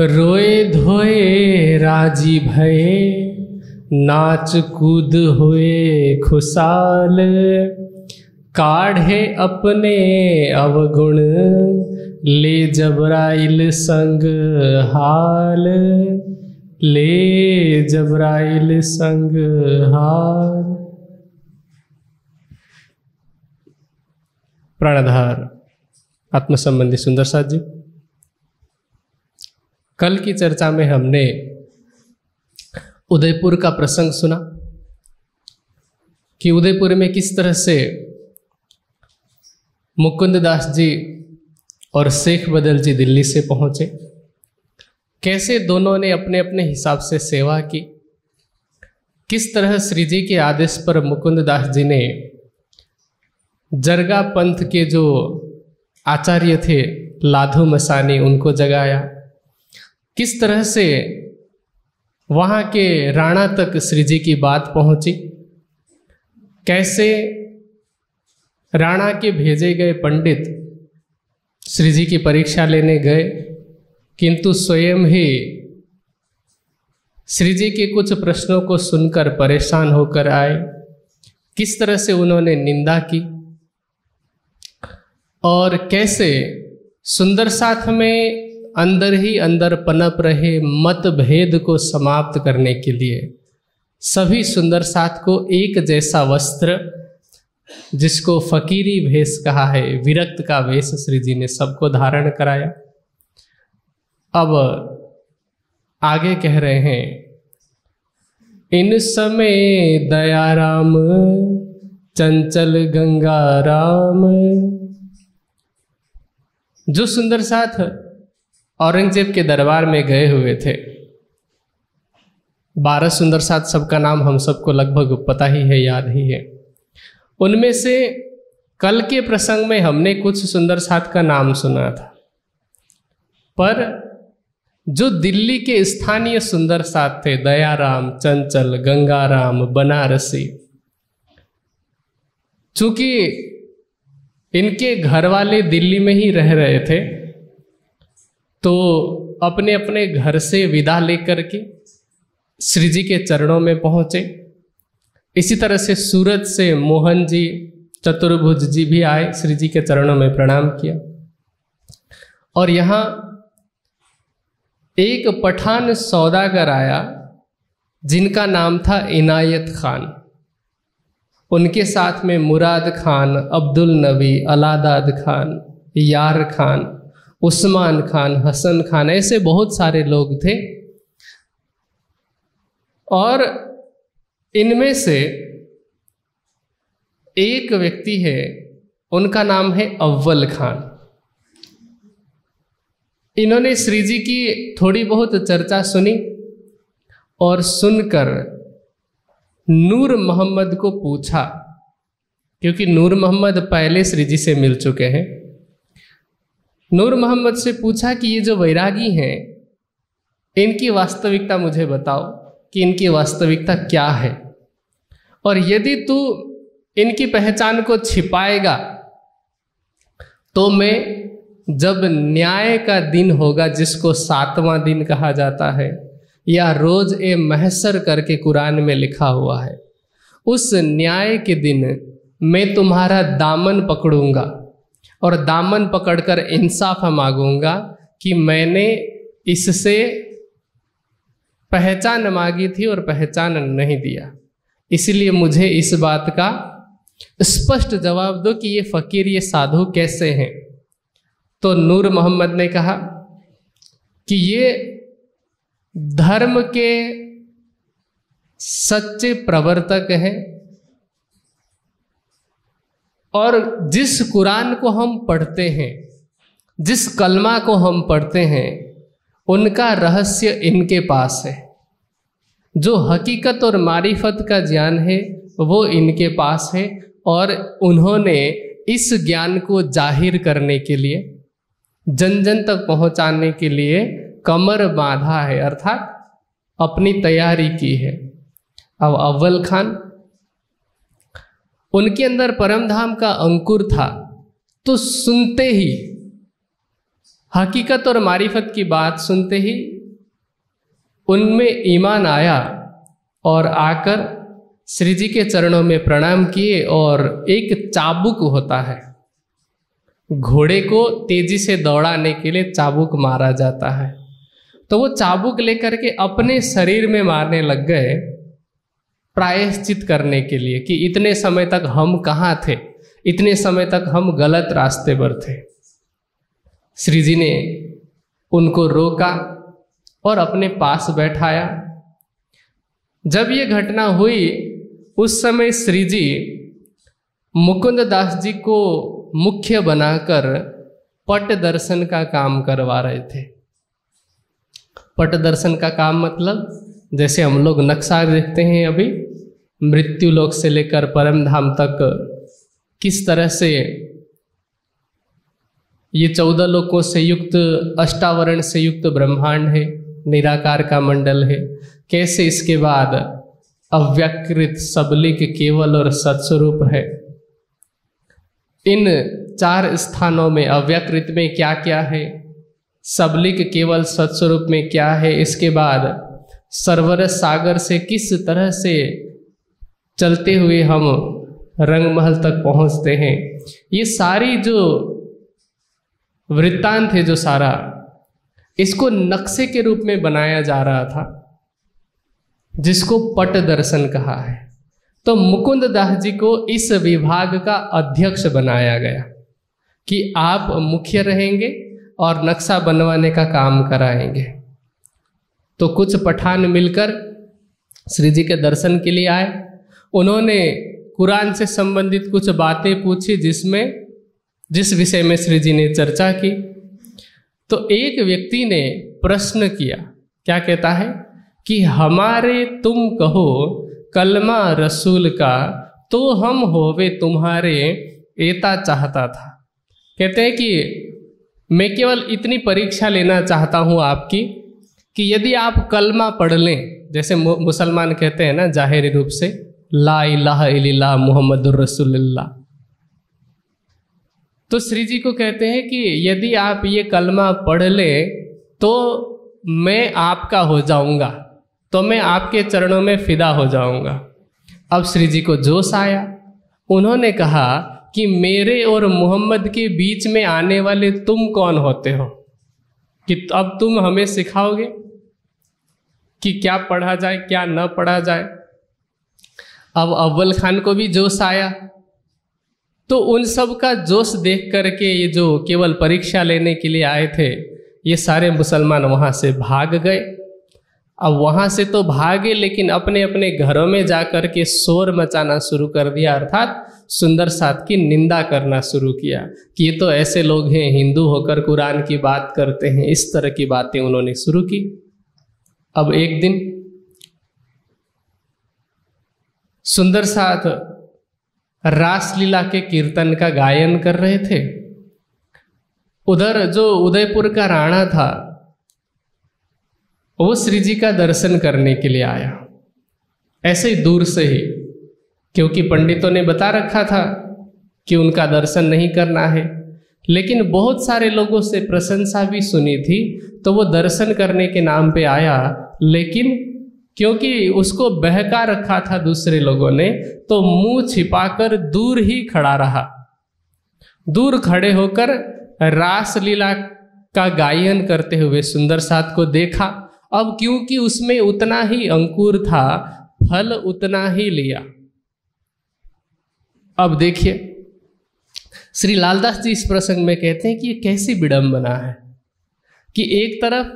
रोए धोए राज़ी भये नाच कूद हुए खुशाल। काढ़े अपने अवगुण, ले जबराइल संग हाल। ले जबराइल संग हाल। प्राणाधार आत्म संबंधी सुंदर साथ जी। कल की चर्चा में हमने उदयपुर का प्रसंग सुना कि उदयपुर में किस तरह से मुकुंद दास जी और शेख बदल जी दिल्ली से पहुँचे, कैसे दोनों ने अपने अपने हिसाब से सेवा की, किस तरह श्री जी के आदेश पर मुकुंद दास जी ने जरगा पंथ के जो आचार्य थे, लाधु मसानी, उनको जगाया किस तरह से वहाँ के राणा तक श्री जी की बात पहुँची? कैसे राणा के भेजे गए पंडित श्री जी की परीक्षा लेने गए? किंतु स्वयं ही श्री जी के कुछ प्रश्नों को सुनकर परेशान होकर आए। किस तरह से उन्होंने निंदा की? और कैसे सुंदर साथ में अंदर ही अंदर पनप रहे मतभेद को समाप्त करने के लिए सभी सुंदर साथ को एक जैसा वस्त्र, जिसको फकीरी भेष कहा है, विरक्त का वेश श्री जी ने सबको धारण कराया। अब आगे कह रहे हैं, इन समय दयाराम, चंचल गंगा राम जो सुंदर साथ औरंगज़ेब के दरबार में गए हुए थे। बारह सुंदर साथ सबका नाम हम सबको लगभग पता ही है, याद ही है। उनमें से कल के प्रसंग में हमने कुछ सुंदर साथ का नाम सुना था। पर जो दिल्ली के स्थानीय सुंदर साथ थे, दयाराम, चंचल, गंगाराम, बनारसी, चूँकि इनके घर वाले दिल्ली में ही रह रहे थे तो अपने अपने घर से विदा लेकर के श्री जी के चरणों में पहुँचे। इसी तरह से सूरत से मोहन जी, चतुर्भुज जी भी आए, श्री जी के चरणों में प्रणाम किया। और यहाँ एक पठान सौदागर आया, जिनका नाम था इनायत खान। उनके साथ में मुराद खान, अब्दुल नबी, अलादाद खान, यार खान उस्मान खान, हसन खान, ऐसे बहुत सारे लोग थे। और इनमें से एक व्यक्ति है, उनका नाम है अव्वल खान। इन्होंने श्री जी की थोड़ी बहुत चर्चा सुनी और सुनकर नूर मोहम्मद को पूछा, क्योंकि नूर मोहम्मद पहले श्री जी से मिल चुके हैं। नूर मोहम्मद से पूछा कि ये जो वैरागी हैं, इनकी वास्तविकता मुझे बताओ कि इनकी वास्तविकता क्या है। और यदि तू इनकी पहचान को छिपाएगा तो मैं जब न्याय का दिन होगा, जिसको सातवां दिन कहा जाता है, या रोज ए महसर करके कुरान में लिखा हुआ है, उस न्याय के दिन मैं तुम्हारा दामन पकड़ूँगा। और दामन पकड़कर इंसाफ मांगूँगा कि मैंने इससे पहचान मांगी थी और पहचान नहीं दिया। इसलिए मुझे इस बात का स्पष्ट जवाब दो कि ये फकीर, ये साधु कैसे हैं। तो नूर मोहम्मद ने कहा कि ये धर्म के सच्चे प्रवर्तक हैं और जिस कुरान को हम पढ़ते हैं, जिस कलमा को हम पढ़ते हैं, उनका रहस्य इनके पास है। जो हकीकत और मारिफत का ज्ञान है, वो इनके पास है और उन्होंने इस ज्ञान को ज़ाहिर करने के लिए, जन जन तक पहुँचाने के लिए कमर बांधा है, अर्थात अपनी तैयारी की है। अब अव्वल खान उनके अंदर परमधाम का अंकुर था। तो सुनते ही, हकीकत और मारिफत की बात सुनते ही, उनमें ईमान आया और आकर श्री जी के चरणों में प्रणाम किए और एक चाबुक होता है। घोड़े को तेज़ी से दौड़ाने के लिए चाबुक मारा जाता है। तो वो चाबुक लेकर के अपने शरीर में मारने लग गए। प्रायश्चित करने के लिए कि इतने समय तक हम कहाँ थे? इतने समय तक हम गलत रास्ते पर थे। श्री जी ने उनको रोका और अपने पास बैठाया। जब ये घटना हुई, उस समय श्री जी मुकुंद दास जी को मुख्य बनाकर पट दर्शन का काम करवा रहे थे। पट दर्शन का काम मतलब जैसे हम लोग नक्शा देखते हैं अभी, मृत्यु लोक से लेकर परम धाम तक, किस तरह से ये चौदह लोकों से युक्त, अष्टावरण से युक्त ब्रह्मांड है, निराकार का मंडल है, कैसे इसके बाद अव्यकृत सबलिक केवल और सत्स्वरूप है? इन चार स्थानों में अव्यकृत में क्या क्या है? सबलिक केवल सत्स्वरूप में क्या है? इसके बाद सरवर सागर से किस तरह से चलते हुए हम रंगमहल तक पहुँचते हैं? ये सारी जो वृत्तांत है जो सारा, इसको नक्शे के रूप में बनाया जा रहा था, जिसको पट दर्शन कहा है। तो मुकुंद दास जी को इस विभाग का अध्यक्ष बनाया गया कि आप मुख्य रहेंगे और नक्शा बनवाने का काम कराएँगे। तो कुछ पठान मिलकर श्री जी के दर्शन के लिए आए। उन्होंने कुरान से संबंधित कुछ बातें पूछी जिसमें, जिस विषय में श्री जी ने चर्चा की। तो एक व्यक्ति ने प्रश्न किया, क्या कहता है कि हमारे तुम कहो, कलमा रसूल का तो हम होवे तुम्हारे, एता चाहता था। कहते हैं कि मैं केवल इतनी परीक्षा लेना चाहता हूँ आपकी कि यदि आप कलमा पढ़ लें, जैसे मुसलमान कहते हैं ना, जाहिरी रूप से, ला इल्लल्लाह मुहम्मद रसूलुल्लाह। तो श्री जी को कहते हैं कि यदि आप ये कलमा पढ़ लें तो मैं आपका हो जाऊँगा तो मैं आपके चरणों में फिदा हो जाऊँगा। अब श्री जी को जोश आया। उन्होंने कहा कि मेरे और मोहम्मद के बीच में आने वाले तुम कौन होते हो? कि अब तुम हमें सिखाओगे? कि क्या पढ़ा जाए, क्या न पढ़ा जाए। अब अव्वल खान को भी जोश आया। तो उन सब का जोश देख करके ये जो केवल परीक्षा लेने के लिए आए थे, ये सारे मुसलमान वहाँ से भाग गए। अब वहाँ से तो भागे, लेकिन अपने अपने घरों में जा कर के शोर मचाना शुरू कर दिया, अर्थात सुंदर साथ की निंदा करना शुरू किया कि ये तो ऐसे लोग हैं, हिंदू होकर कुरान की बात करते हैं, इस तरह की बातें उन्होंने शुरू की। अब एक दिन सुंदर साथ रासलीला के कीर्तन का गायन कर रहे थे। उधर जो उदयपुर का राणा था, वो श्री जी का दर्शन करने के लिए आया। ऐसे ही दूर से ही, क्योंकि पंडितों ने बता रखा था कि उनका दर्शन नहीं करना है, लेकिन बहुत सारे लोगों से प्रशंसा भी सुनी थी तो वो दर्शन करने के नाम पे आया लेकिन क्योंकि उसको बहका रखा था दूसरे लोगों ने तो मुँह छिपाकर दूर ही खड़ा रहा। दूर खड़े होकर रासलीला का गायन करते हुए सुंदर साथ को देखा। अब क्योंकि उसमें उतना ही अंकुर था, फल उतना ही लिया। अब देखिए, श्री लालदास जी इस प्रसंग में कहते हैं कि ये कैसी विडंबना है कि एक तरफ़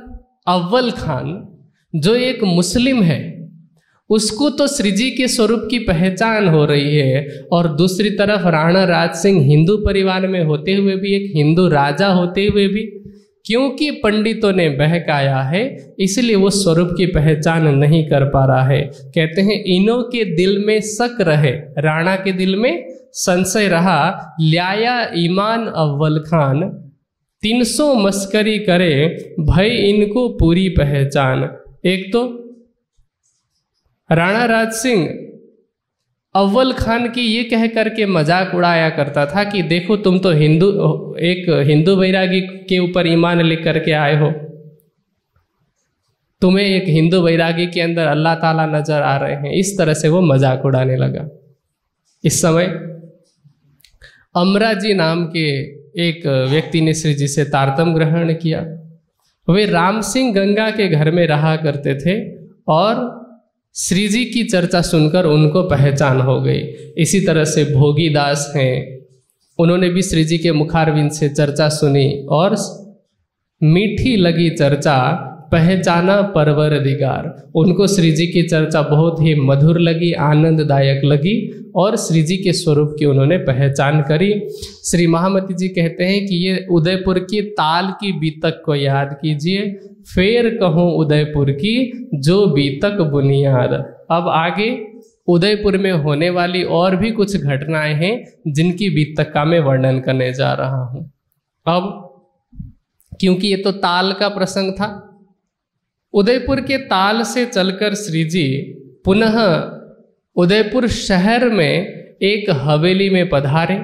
अव्वल खान जो एक मुस्लिम है, उसको तो श्री जी के स्वरूप की पहचान हो रही है और दूसरी तरफ़ राणा राज सिंह हिंदू परिवार में होते हुए भी, एक हिंदू राजा होते हुए भी, क्योंकि पंडितों ने बहकाया है, इसलिए वो स्वरूप की पहचान नहीं कर पा रहा है। कहते हैं, इनों के दिल में शक रहे, राणा के दिल में संशय रहा, ल्याया ईमान अव्वल खान, तीन सौ मस्करी करे भय इनको पूरी पहचान। एक तो राणा राज सिंह अव्वल खान की ये कह करके मज़ाक उड़ाया करता था कि देखो तुम तो हिंदू, एक हिंदू वैरागी के ऊपर ईमान लेकर करके आए हो। तुम्हें एक हिंदू वैरागी के अंदर अल्लाह ताला नज़र आ रहे हैं। इस तरह से वो मज़ाक उड़ाने लगा। इस समय अमरा जी नाम के एक व्यक्ति ने श्री जी से तारतम ग्रहण किया। वे राम सिंह गंगा के घर में रहा करते थे और श्री जी की चर्चा सुनकर उनको पहचान हो गई। इसी तरह से भोगीदास हैं। उन्होंने भी श्री जी के मुखारविंद से चर्चा सुनी और मीठी लगी चर्चा पहचाना परवर दिगार उनको श्री जी की चर्चा बहुत ही मधुर लगी, आनंददायक लगी और श्री जी के स्वरूप की उन्होंने पहचान करी। श्री महामती जी कहते हैं कि ये उदयपुर की ताल की बीतक को याद कीजिए। फेर कहूँ उदयपुर की जो बीतक बुनियाद। अब आगे, उदयपुर में होने वाली और भी कुछ घटनाएँ हैं जिनकी बीतक का मैं वर्णन करने जा रहा हूँ। अब, क्योंकि ये तो ताल का प्रसंग था उदयपुर के ताल से चलकर श्री जी पुनः उदयपुर शहर में एक हवेली में पधारे।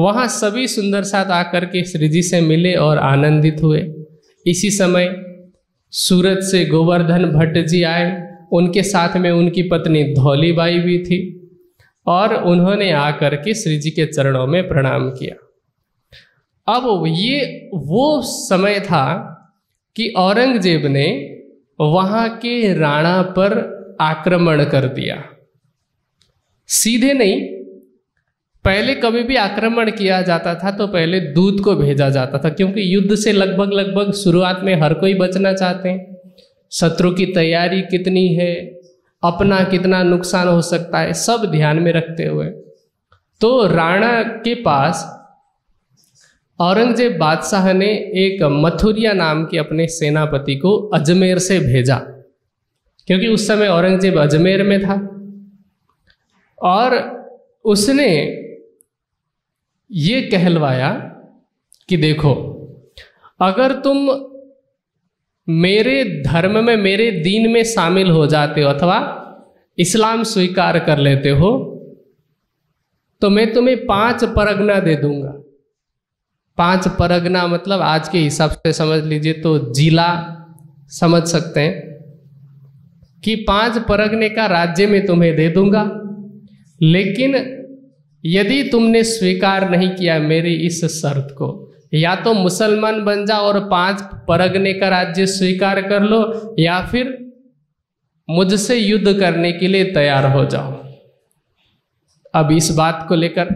वहाँ सभी सुंदर साथ आकर के श्री जी से मिले और आनंदित हुए। इसी समय सूरत से गोवर्धन भट्ट जी आए। उनके साथ में उनकी पत्नी धौली बाई भी थी और उन्होंने आकर के श्री जी के चरणों में प्रणाम किया। अब ये वो समय था कि औरंगज़ेब ने वहाँ के राणा पर आक्रमण कर दिया। सीधे नहीं, पहले कभी भी आक्रमण किया जाता था तो पहले दूत को भेजा जाता था, क्योंकि युद्ध से लगभग लगभग शुरुआत में हर कोई बचना चाहते हैं। शत्रु की तैयारी कितनी है, अपना कितना नुकसान हो सकता है, सब ध्यान में रखते हुए। तो राणा के पास औरंगज़ेब बादशाह ने एक मथुरिया नाम के अपने सेनापति को अजमेर से भेजा, क्योंकि उस समय औरंगज़ेब अजमेर में था। और उसने ये कहलवाया कि देखो, अगर तुम मेरे धर्म में, मेरे दीन में शामिल हो जाते हो अथवा इस्लाम स्वीकार कर लेते हो तो मैं तुम्हें पाँच परगना दे दूँगा। पाँच परगना मतलब आज के हिसाब से समझ लीजिए तो जिला समझ सकते हैं कि पाँच परगने का राज्य में तुम्हें दे दूँगा। लेकिन यदि तुमने स्वीकार नहीं किया मेरी इस शर्त को, या तो मुसलमान बन जाओ और पाँच परगने का राज्य स्वीकार कर लो, या फिर मुझसे युद्ध करने के लिए तैयार हो जाओ। अब इस बात को लेकर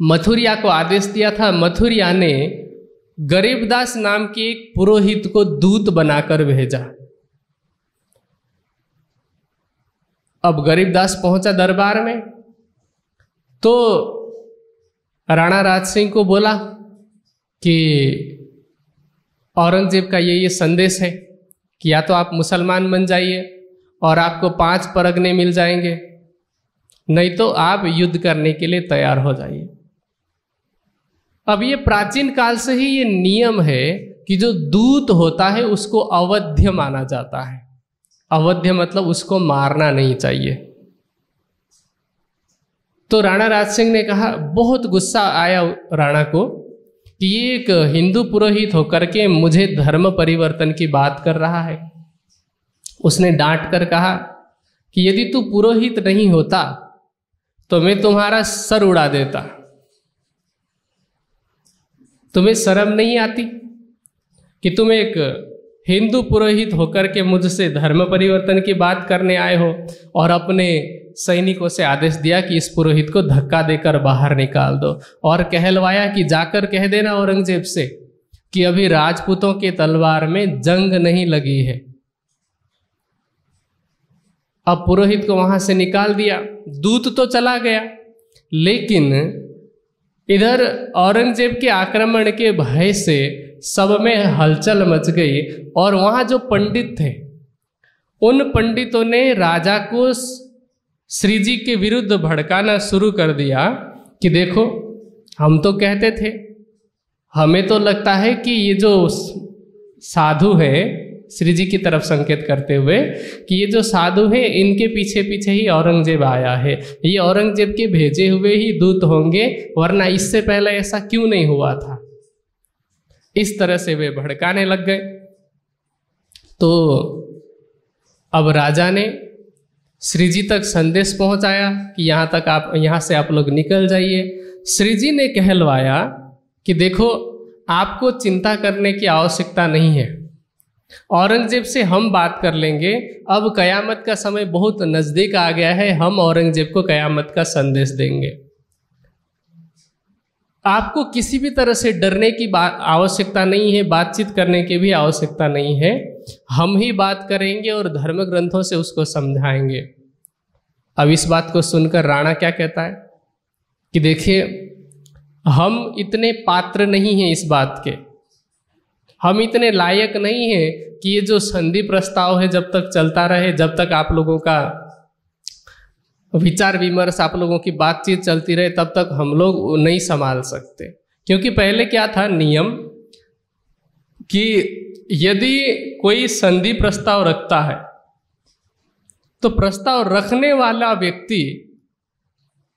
मथुरिया को आदेश दिया था। मथुरिया ने गरीबदास नाम के एक पुरोहित को दूत बनाकर भेजा। अब गरीबदास पहुँचा दरबार में तो राणा राज सिंह को बोला कि औरंगज़ेब का ये ये संदेश है कि या तो आप मुसलमान बन जाइए और आपको पाँच परगने मिल जाएँगे, नहीं तो आप युद्ध करने के लिए तैयार हो जाइए। अब ये प्राचीन काल से ही ये नियम है कि जो दूत होता है उसको अवध्य माना जाता है। अवध्य मतलब उसको मारना नहीं चाहिए। तो राणा राज सिंह ने कहा, बहुत गुस्सा आया राणा को कि ये एक हिंदू पुरोहित होकर के मुझे धर्म परिवर्तन की बात कर रहा है। उसने डांट कर कहा कि यदि तू पुरोहित नहीं होता तो मैं तुम्हारा सर उड़ा देता। तुम्हें शर्म नहीं आती कि तुम एक हिंदू पुरोहित होकर के मुझसे धर्म परिवर्तन की बात करने आए हो और अपने सैनिकों से आदेश दिया कि इस पुरोहित को धक्का देकर बाहर निकाल दो? और कहलवाया कि जाकर कह देना औरंगज़ेब से कि अभी राजपूतों के तलवार में जंग नहीं लगी है। अब पुरोहित को वहाँ से निकाल दिया, दूत तो चला गया, लेकिन इधर औरंगज़ेब के आक्रमण के भय से सब में हलचल मच गई और वहाँ जो पंडित थे, उन पंडितों ने राजा को श्री जी के विरुद्ध भड़काना शुरू कर दिया कि देखो, हम तो कहते थे, हमें तो लगता है कि ये जो साधु है श्री जी की तरफ़ संकेत करते हुए कि ये जो साधु है, इनके पीछे पीछे ही औरंगज़ेब आया है। ये औरंगज़ेब के भेजे हुए ही दूत होंगे, वरना इससे पहले ऐसा क्यों नहीं हुआ था? इस तरह से वे भड़काने लग गए। तो अब राजा ने श्री जी तक संदेश पहुँचाया कि यहाँ तक आप, यहाँ से आप लोग निकल जाइए। श्री जी ने कहलवाया कि देखो, आपको चिंता करने की आवश्यकता नहीं है। औरंगज़ेब से हम बात कर लेंगे। अब कयामत का समय बहुत नज़दीक आ गया है, हम औरंगज़ेब को कयामत का संदेश देंगे। आपको किसी भी तरह से डरने की बात आवश्यकता नहीं है, बातचीत करने की भी आवश्यकता नहीं है। हम ही बात करेंगे और धर्म ग्रंथों से उसको समझाएँगे। अब इस बात को सुनकर राणा क्या कहता है? कि देखिए, हम इतने पात्र नहीं हैं इस बात के। हम इतने लायक नहीं हैं कि ये जो संधि प्रस्ताव है जब तक चलता रहे, जब तक आप लोगों का विचार विमर्श, आप लोगों की बातचीत चलती रहे, तब तक हम लोग नहीं संभाल सकते। क्योंकि पहले क्या था नियम? कि यदि कोई संधि प्रस्ताव रखता है तो प्रस्ताव रखने वाला व्यक्ति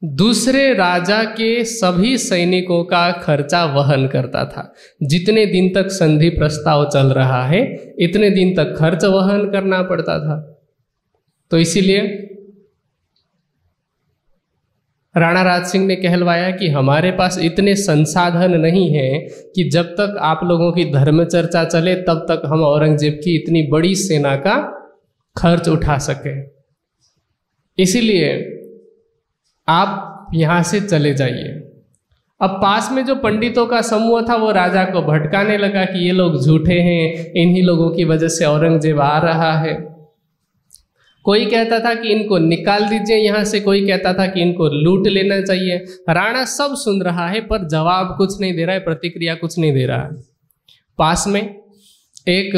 दूसरे राजा के सभी सैनिकों का खर्चा वहन करता था। जितने दिन तक संधि प्रस्ताव चल रहा है, इतने दिन तक खर्च वहन करना पड़ता था। तो इसीलिए राणा राज सिंह ने कहलवाया कि हमारे पास इतने संसाधन नहीं है कि जब तक आप लोगों की धर्म चर्चा चले, तब तक हम औरंगज़ेब की इतनी बड़ी सेना का खर्च उठा सके। इसीलिए आप यहाँ से चले जाइए। अब पास में जो पंडितों का समूह था, वो राजा को भटकाने लगा कि ये लोग झूठे हैं, इन्हीं लोगों की वजह से औरंगज़ेब आ रहा है। कोई कहता था कि इनको निकाल दीजिए यहाँ से, कोई कहता था कि इनको लूट लेना चाहिए। राणा सब सुन रहा है, पर जवाब कुछ नहीं दे रहा है, प्रतिक्रिया कुछ नहीं दे रहा है। पास में एक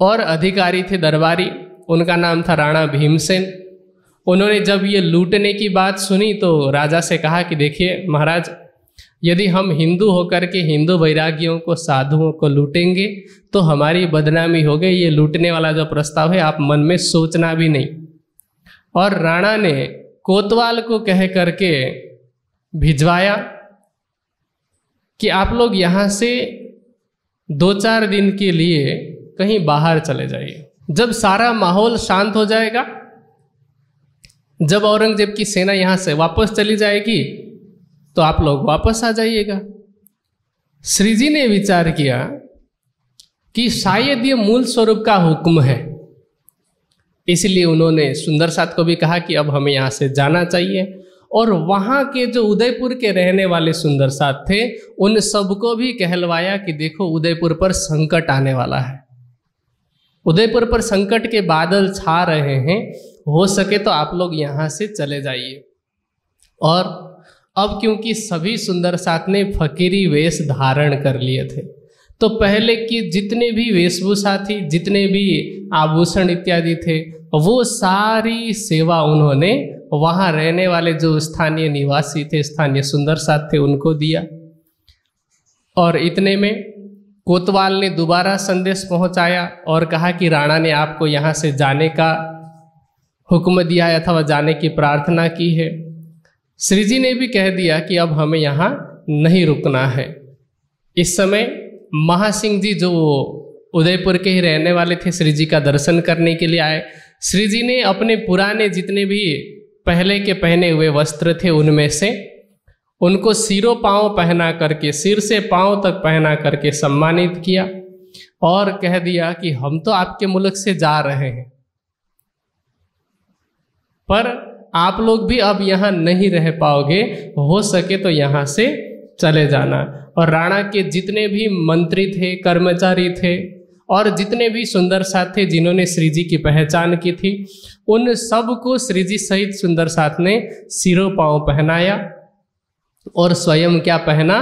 और अधिकारी थे, दरबारी, उनका नाम था राणा भीमसेन। उन्होंने जब ये लूटने की बात सुनी तो राजा से कहा कि देखिए महाराज, यदि हम हिंदू होकर के हिंदू वैरागियों को, साधुओं को लूटेंगे तो हमारी बदनामी हो गई। ये लूटने वाला जो प्रस्ताव है, आप मन में सोचना भी नहीं। और राणा ने कोतवाल को कह करके भिजवाया कि आप लोग यहाँ से दो चार दिन के लिए कहीं बाहर चले जाइए। जब सारा माहौल शांत हो जाएगा जब औरंगज़ेब की सेना यहाँ से वापस चली जाएगी तो आप लोग वापस आ जाइएगा। श्री जी ने विचार किया कि शायद ये मूल स्वरूप का हुक्म है। इसलिए उन्होंने सुंदर साथ को भी कहा कि अब हमें यहाँ से जाना चाहिए। और वहाँ के जो उदयपुर के रहने वाले सुंदर साथ थे, उन सबको भी कहलवाया कि देखो, उदयपुर पर संकट आने वाला है। उदयपुर पर संकट के बादल छा रहे हैं हो सके तो आप लोग यहाँ से चले जाइए। और अब क्योंकि सभी सुंदर साथ ने फकीरी वेश धारण कर लिए थे तो पहले की जितने भी वेशभूषा थी, जितने भी आभूषण इत्यादि थे, वो सारी सेवा उन्होंने वहाँ रहने वाले जो स्थानीय निवासी थे, स्थानीय सुंदर साथ थे, उनको दिया। और इतने में कोतवाल ने दोबारा संदेश पहुँचाया और कहा कि राणा ने आपको यहाँ से जाने का हुक्म दिया अथवा जाने की प्रार्थना की है। श्री जी ने भी कह दिया कि अब हमें यहाँ नहीं रुकना है। इस समय महासिंह जी जो उदयपुर के ही रहने वाले थे, श्री जी का दर्शन करने के लिए आए। श्री जी ने अपने पुराने जितने भी पहले के पहने हुए वस्त्र थे, उनमें से उनको सिरों पाँव पहना करके, सिर से पाँव तक पहना करके सम्मानित किया और कह दिया कि हम तो आपके मुल्क से जा रहे हैं। पर आप लोग भी अब यहाँ नहीं रह पाओगे। हो सके तो यहाँ से चले जाना। और राणा के जितने भी मंत्री थे, कर्मचारी थे, और जितने भी सुंदर साथ थे जिन्होंने श्री जी की पहचान की थी, उन सबको श्री जी सहित सुंदर साथ ने सिरों पाँव पहनाया और स्वयं क्या पहना?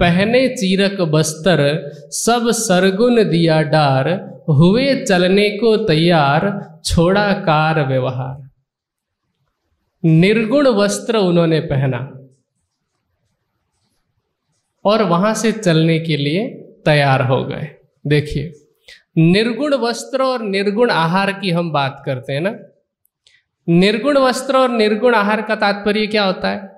पहने चीरक बस्तर, सब सरगुन दिया डार, हुए चलने को तैयार, छोड़ा कार व्यवहार। निर्गुण वस्त्र उन्होंने पहना और वहाँ से चलने के लिए तैयार हो गए। देखिए, निर्गुण वस्त्र और निर्गुण आहार की हम बात करते हैं ना। निर्गुण वस्त्र और निर्गुण आहार का तात्पर्य क्या होता है?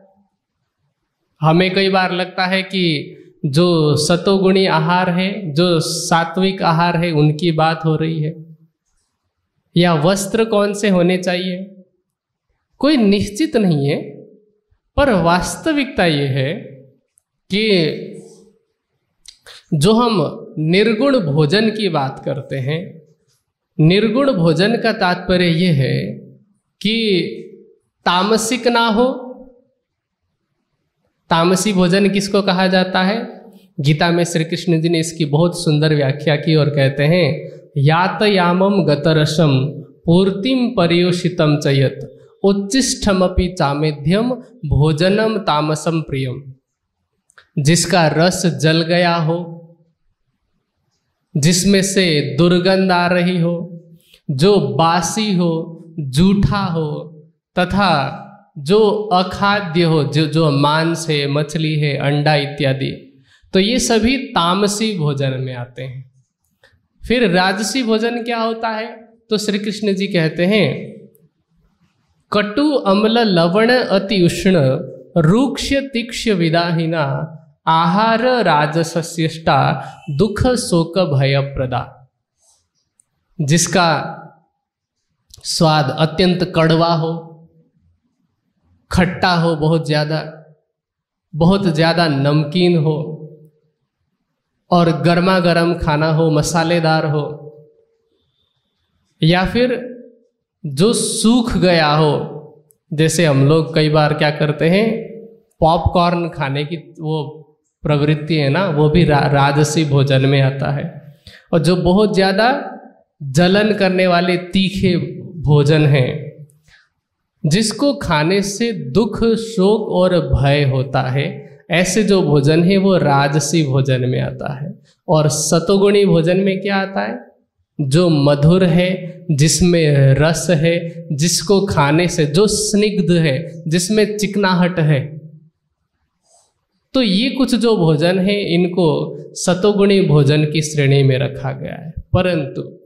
हमें कई बार लगता है कि जो सतोगुणी आहार है, जो सात्विक आहार है, उनकी बात हो रही है। या वस्त्र कौन से होने चाहिए? कोई निश्चित नहीं है, पर वास्तविकता ये है कि जो हम निर्गुण भोजन की बात करते हैं, निर्गुण भोजन का तात्पर्य यह है कि तामसिक ना हो। तामसी भोजन किसको कहा जाता है? गीता में श्री कृष्ण जी ने इसकी बहुत सुंदर व्याख्या की और कहते हैं यातयामम गतरसम पूर्तिम परियोषितम चयत उच्चिष्टमपि चामेध्यम भोजनम तामसम प्रियम। जिसका रस जल गया हो, जिसमें से दुर्गंध आ रही हो, जो बासी हो, जूठा हो, तथा जो अखाद्य हो, जो जो मांस है, मछली है, अंडा इत्यादि तो ये सभी तामसी भोजन में आते हैं। फिर राजसी भोजन क्या होता है? तो श्री कृष्ण जी कहते हैं कटु अम्ल लवण अति उष्ण रूक्ष तीक्ष विदाहिना, आहार राजस्यष्टा दुख शोक भय प्रदा जिसका स्वाद अत्यंत कड़वा हो, खट्टा हो बहुत ज़्यादा बहुत ज़्यादा नमकीन हो, और गर्मा गर्म खाना हो, मसालेदार हो, या फिर जो सूख गया हो जैसे हम लोग कई बार क्या करते हैं पॉपकॉर्न खाने की वो प्रवृत्ति है ना वो भी रा, राजसी भोजन में आता है। और जो बहुत ज़्यादा जलन करने वाले तीखे भोजन हैं जिसको खाने से दुख शोक और भय होता है ऐसे जो भोजन है वो राजसी भोजन में आता है। और सतोगुणी भोजन में क्या आता है? जो मधुर है जिसमें रस है, जिसको खाने से, जो स्निग्ध है, जिसमें चिकनाहट है। तो ये कुछ जो भोजन है, इनको सतोगुणी भोजन की श्रेणी में रखा गया है। परंतु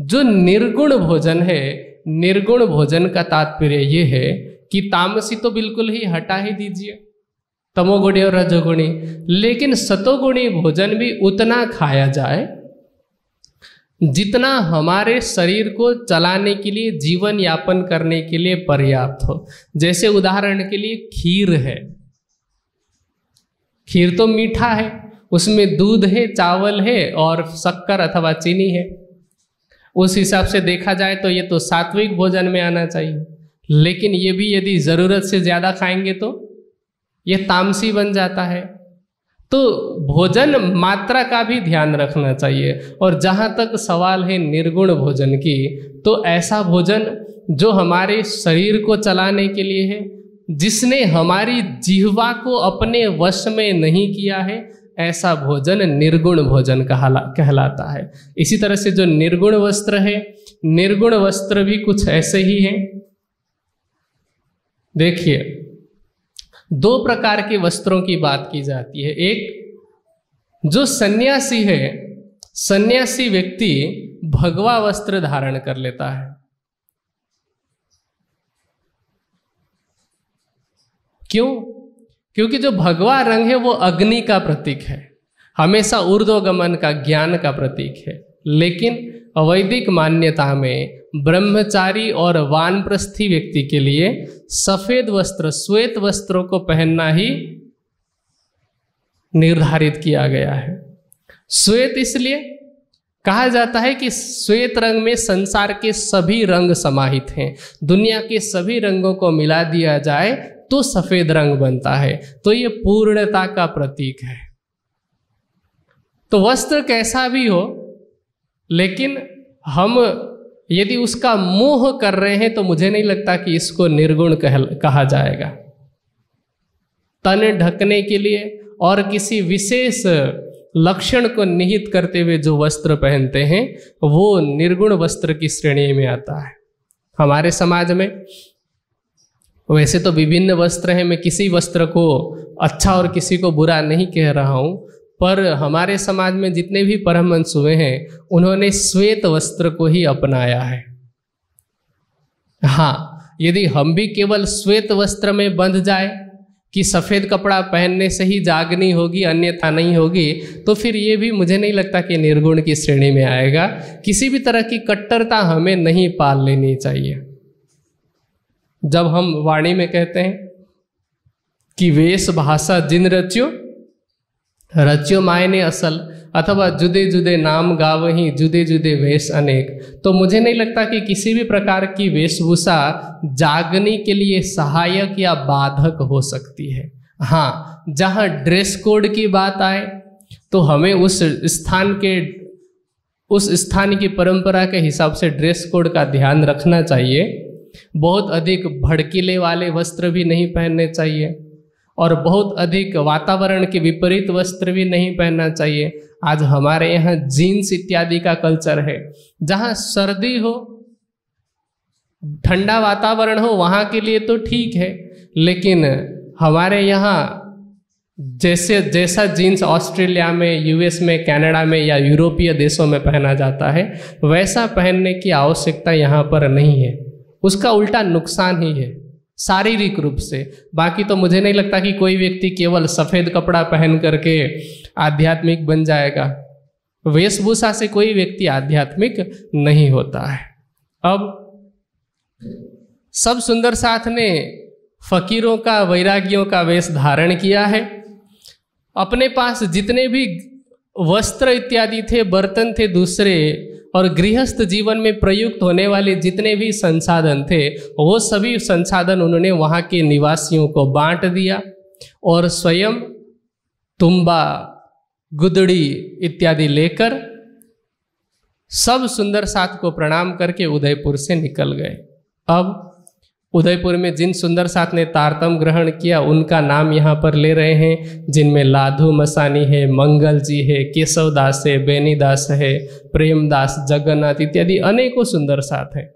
जो निर्गुण भोजन है, निर्गुण भोजन का तात्पर्य ये है कि तामसी तो बिल्कुल ही हटा ही दीजिए, तमोगुणी और रजोगुणी। लेकिन सतोगुणी भोजन भी उतना खाया जाए जितना हमारे शरीर को चलाने के लिए, जीवन यापन करने के लिए पर्याप्त हो। जैसे उदाहरण के लिए खीर है। खीर तो मीठा है, उसमें दूध है, चावल है और शक्कर अथवा चीनी है। उस हिसाब से देखा जाए तो ये तो सात्विक भोजन में आना चाहिए। लेकिन ये भी यदि ज़रूरत से ज़्यादा खाएँगे तो ये तामसी बन जाता है। तो भोजन मात्रा का भी ध्यान रखना चाहिए। और जहाँ तक सवाल है निर्गुण भोजन की तो ऐसा भोजन जो हमारे शरीर को चलाने के लिए है, जिसने हमारी जिहवा को अपने वश में नहीं किया है, ऐसा भोजन निर्गुण भोजन कहला, कहलाता है। इसी तरह से जो निर्गुण वस्त्र है, निर्गुण वस्त्र भी कुछ ऐसे ही हैं। देखिए दो प्रकार के वस्त्रों की बात की जाती है। एक, जो सन्यासी है, सन्यासी व्यक्ति भगवा वस्त्र धारण कर लेता है। क्यों? क्योंकि जो भगवा रंग है, वो अग्नि का प्रतीक है। हमेशा ऊर्ध्वगमन का ज्ञान का प्रतीक है। लेकिन अवैदिक मान्यता में ब्रह्मचारी और वानप्रस्थी व्यक्ति के लिए सफ़ेद वस्त्र, श्वेत वस्त्रों को पहनना ही निर्धारित किया गया है। श्वेत इसलिए कहा जाता है कि श्वेत रंग में संसार के सभी रंग समाहित हैं। दुनिया के सभी रंगों को मिला दिया जाए तो सफ़ेद रंग बनता है। तो ये पूर्णता का प्रतीक है। तो वस्त्र कैसा भी हो, लेकिन हम यदि उसका मोह कर रहे हैं तो मुझे नहीं लगता कि इसको निर्गुण कह जाएगा। तन ढकने के लिए और किसी विशेष लक्षण को निहित करते हुए जो वस्त्र पहनते हैं, वो निर्गुण वस्त्र की श्रेणी में आता है। हमारे समाज में वैसे तो विभिन्न वस्त्र हैं, मैं किसी वस्त्र को अच्छा और किसी को बुरा नहीं कह रहा हूँ पर हमारे समाज में जितने भी परमहंस हुए हैं, उन्होंने श्वेत वस्त्र को ही अपनाया है। हाँ यदि हम भी केवल श्वेत वस्त्र में बंध जाए कि सफ़ेद कपड़ा पहनने से ही जागनी होगी, अन्यथा नहीं होगी तो फिर ये भी मुझे नहीं लगता कि निर्गुण की श्रेणी में आएगा। किसी भी तरह की कट्टरता हमें नहीं पाल लेनी चाहिए। जब हम वाणी में कहते हैं कि वेश भाषा जिन रच्यो रच्यो मायने असल अथवा जुदे जुदे नाम गाव ही जुदे जुदे वेश अनेक। तो मुझे नहीं लगता कि किसी भी प्रकार की वेशभूषा जागने के लिए सहायक या बाधक हो सकती है। हाँ जहाँ ड्रेस कोड की बात आए तो हमें उस स्थान के, उस स्थान की परंपरा के हिसाब से ड्रेस कोड का ध्यान रखना चाहिए। बहुत अधिक भड़कीले वाले वस्त्र भी नहीं पहनने चाहिए। और बहुत अधिक वातावरण के विपरीत वस्त्र भी नहीं पहनना चाहिए। आज हमारे यहाँ जीन्स इत्यादि का कल्चर है। जहाँ सर्दी हो, ठंडा वातावरण हो, वहाँ के लिए तो ठीक है। लेकिन हमारे यहाँ जैसे, जैसा जीन्स ऑस्ट्रेलिया में यूएस में कनाडा में या यूरोपीय देशों में पहना जाता है, वैसा पहनने की आवश्यकता यहाँ पर नहीं है। उसका उल्टा नुकसान ही है। शारीरिक रूप से। बाकी तो मुझे नहीं लगता कि कोई व्यक्ति केवल सफ़ेद कपड़ा पहन करके आध्यात्मिक बन जाएगा। वेशभूषा से कोई व्यक्ति आध्यात्मिक नहीं होता है। अब, सब सुंदर साथ ने फकीरों का, वैरागियों का वेश धारण किया है। अपने पास जितने भी वस्त्र इत्यादि थे, बर्तन थे, दूसरे और गृहस्थ जीवन में प्रयुक्त होने वाले जितने भी संसाधन थे, वो सभी संसाधन उन्होंने वहाँ के निवासियों को बांट दिया और स्वयं तुम्बा, गुदड़ी इत्यादि लेकर सब सुंदर साथ को प्रणाम करके उदयपुर से निकल गए। अब उदयपुर में जिन सुंदर साथ ने तारतम ग्रहण किया, उनका नाम यहाँ पर ले रहे हैं, जिनमें लाधु मसानी है, मंगल जी है, केशव दास है, बेनी दास है प्रेमदास जगन्नाथ इत्यादि अनेकों सुंदर साथ हैं।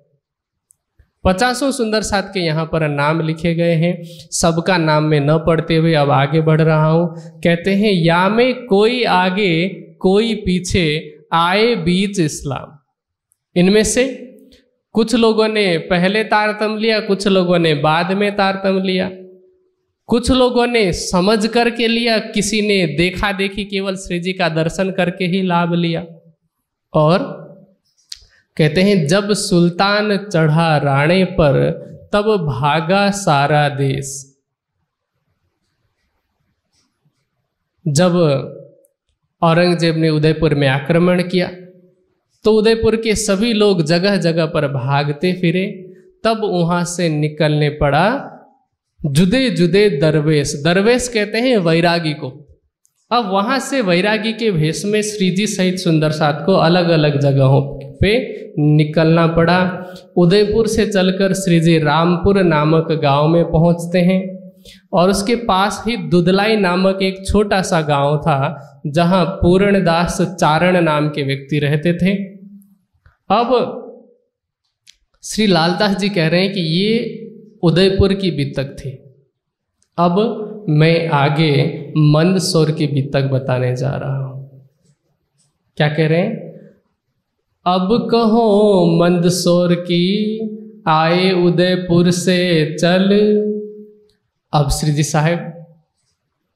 पचासों सुंदर साथ के यहाँ पर नाम लिखे गए हैं। सबका नाम में न पढ़ते हुए अब आगे बढ़ रहा हूँ। कहते हैं, या में कोई आगे, कोई पीछे आए बीच इस्लाम। इनमें से कुछ लोगों ने पहले तारतम लिया, कुछ लोगों ने बाद में तारतम लिया। कुछ लोगों ने समझ करके लिया, किसी ने देखा देखी केवल श्री जी का दर्शन करके ही लाभ लिया। और कहते हैं, जब सुल्तान चढ़ा राणे पर, तब भागा सारा देश। जब औरंगज़ेब ने उदयपुर में आक्रमण किया तो उदयपुर के सभी लोग जगह जगह पर भागते फिरे, तब वहाँ से निकलने पड़ा जुदे जुदे दरवेश। दरवेश कहते हैं वैरागी को। अब वहाँ से वैरागी के भेष में श्रीजी सहित सुंदर साथ को अलग अलग जगहों पे निकलना पड़ा। उदयपुर से चलकर श्रीजी रामपुर नामक गाँव में पहुँचते हैं और उसके पास ही दुदलाई नामक एक छोटा सा गाँव था, जहाँ पूर्णदास चारण नाम के व्यक्ति रहते थे। अब श्री लालदास जी कह रहे हैं कि ये उदयपुर की बीतक थी। अब मैं आगे मंदसौर की बीतक बताने जा रहा हूँ। क्या कह रहे हैं? अब कहो मंदसौर की, आए उदयपुर से चल। अब श्री जी साहेब,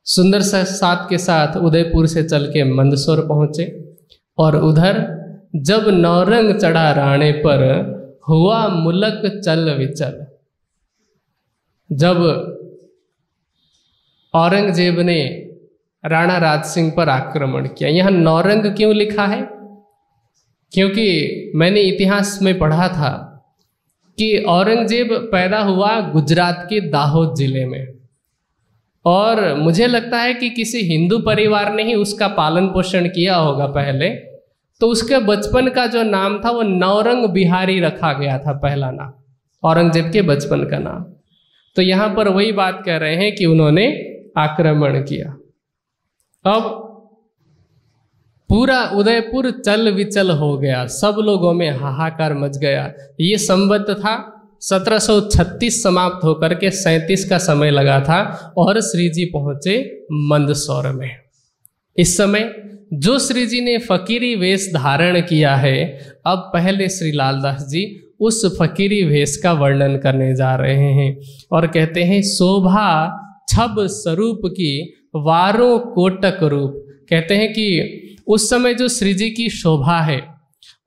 सुंदर साथ के साथ उदयपुर से चल के मंदसौर पहुँचे और उधर जब नौरंग चढ़ा राणे पर, हुआ मुलक चल विचल। जब औरंगज़ेब ने राणा राज सिंह पर आक्रमण किया, यहाँ नौरंग क्यों लिखा है? क्योंकि मैंने इतिहास में पढ़ा था कि औरंगज़ेब पैदा हुआ गुजरात के दाहोद ज़िले में। और मुझे लगता है कि किसी हिंदू परिवार ने ही उसका पालन पोषण किया होगा पहले। तो उसके बचपन का जो नाम था, वो नौरंग बिहारी रखा गया था पहला नाम, औरंगज़ेब के बचपन का नाम। तो यहाँ पर वही बात कह रहे हैं कि उन्होंने आक्रमण किया। अब पूरा उदयपुर चल विचल हो गया, सब लोगों में हाहाकार मच गया। ये संबद्ध था 1736 समाप्त होकर के 37 का समय लगा था और श्री जी पहुँचे मंदसौर में। इस समय जो श्री जी ने फकीरी वेश धारण किया है, अब पहले श्री लालदास जी उस फकीरी वेश का वर्णन करने जा रहे हैं और कहते हैं, शोभा छब स्वरूप की वारों कोटक रूप। कहते हैं कि उस समय जो श्री जी की शोभा है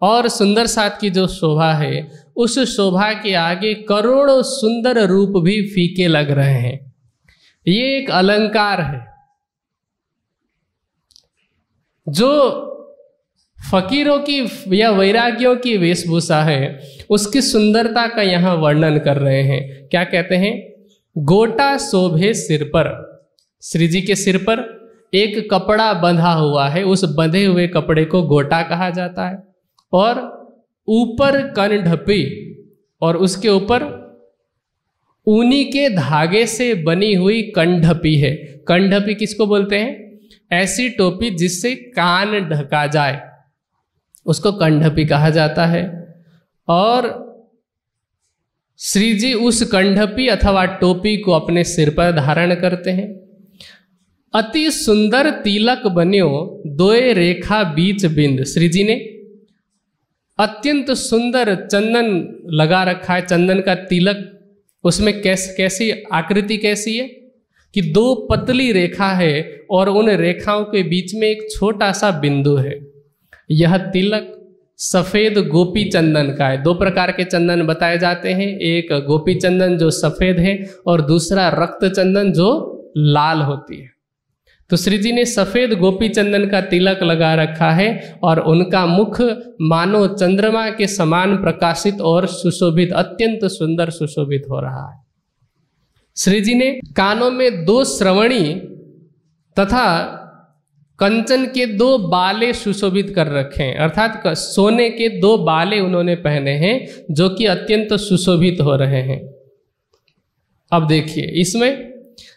और सुंदर साथ की जो शोभा है, उस शोभा के आगे करोड़ों सुंदर रूप भी फीके लग रहे हैं। ये एक अलंकार है। जो फकीरों की या वैराग्यों की वेशभूषा है, उसकी सुंदरता का यहाँ वर्णन कर रहे हैं। क्या कहते हैं? गोटा शोभे सिर पर, श्री जी के सिर पर एक कपड़ा बंधा हुआ है। उस बंधे हुए कपड़े को गोटा कहा जाता है। और ऊपर कंढपी और उसके ऊपर ऊनी के धागे से बनी हुई कंढपी है। कंढपी किसको बोलते हैं? ऐसी टोपी जिससे कान ढका जाए, उसको कंढपी कहा जाता है। और श्री जी उस कंढपी अथवा टोपी को अपने सिर पर धारण करते हैं। अति सुंदर तिलक बन्यो दोए रेखा बीच बिंद। श्री जी ने अत्यंत सुंदर चंदन लगा रखा है। चंदन का तिलक उसमें कैस, कैसी आकृति कैसी है? कि दो पतली रेखा है और उन रेखाओं के बीच में एक छोटा सा बिंदु है। यह तिलक सफ़ेद गोपी चंदन का है। दो प्रकार के चंदन बताए जाते हैं। एक गोपी चंदन जो सफ़ेद है और दूसरा रक्त चंदन जो लाल होती है। तो श्री जी ने सफ़ेद गोपी चंदन का तिलक लगा रखा है और उनका मुख मानो चंद्रमा के समान प्रकाशित और सुशोभित, अत्यंत सुंदर सुशोभित हो रहा है। श्री जी ने कानों में दो श्रवणी तथा कंचन के दो बाले सुशोभित कर रखे हैं। अर्थात सोने के दो बाले उन्होंने पहने हैं, जो कि अत्यंत सुशोभित हो रहे हैं। अब देखिए, इसमें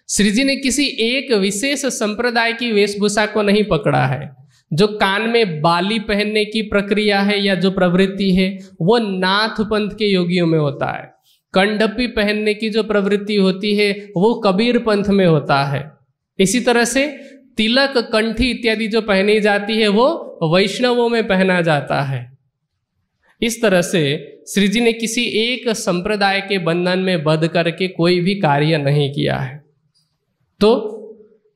श्री जी ने किसी एक विशेष संप्रदाय की वेशभूषा को नहीं पकड़ा है। जो कान में बाली पहनने की प्रक्रिया है या जो प्रवृत्ति है, वो नाथ पंथ के योगियों में होता है। कंडपी पहनने की जो प्रवृत्ति होती है, वो कबीर पंथ में होता है। इसी तरह से तिलक कंठी इत्यादि जो पहनी जाती है, वो वैष्णवों में पहना जाता है। इस तरह से श्री जी ने किसी एक संप्रदाय के बंधन में बध करके कोई भी कार्य नहीं किया है। तो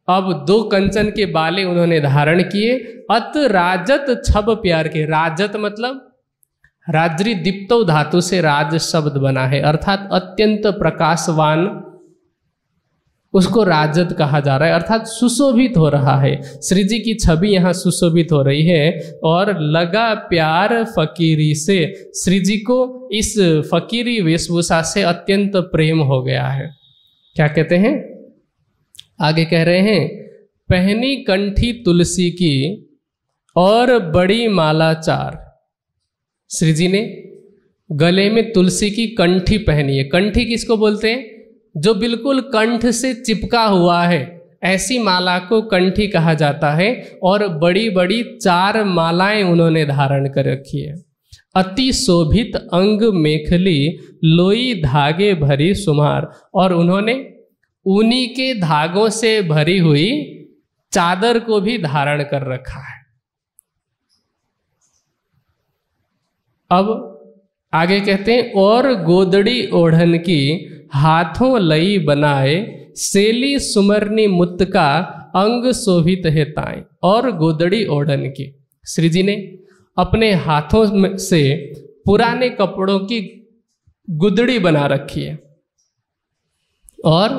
अब दो कंचन के बाले उन्होंने धारण किए। अत राजत छब प्यार के, राजत मतलब राजरी दीप्तो धातु से राज शब्द बना है, अर्थात अत्यंत प्रकाशवान उसको राजत कहा जा रहा है, अर्थात सुशोभित हो रहा है। श्री जी की छवि यहाँ सुशोभित हो रही है और लगा प्यार फकीरी से, श्री जी को इस फकीरी वेशभूषा से अत्यंत प्रेम हो गया है। क्या कहते हैं? आगे कह रहे हैं, पहनी कंठी तुलसी की और बड़ी माला चार। श्री जी ने गले में तुलसी की कंठी पहनी है। कंठी किसको बोलते हैं? जो बिल्कुल कंठ से चिपका हुआ है। ऐसी माला को कंठी कहा जाता है और बड़ी बड़ी चार मालाएँ उन्होंने धारण कर रखी है। अति शोभित अंग मेखली, लोई धागे भरी सुमार और उन्होंने ऊनी के धागों से भरी हुई चादर को भी धारण कर रखा है। अब आगे कहते हैं, और गोदड़ी ओढ़न की हाथों लई बनाए, सेली सुमरनी मुत का अंग शोभित हेताए और गोदड़ी ओढ़न की। श्री जी ने अपने हाथों से पुराने कपड़ों की गुदड़ी बना रखी है, और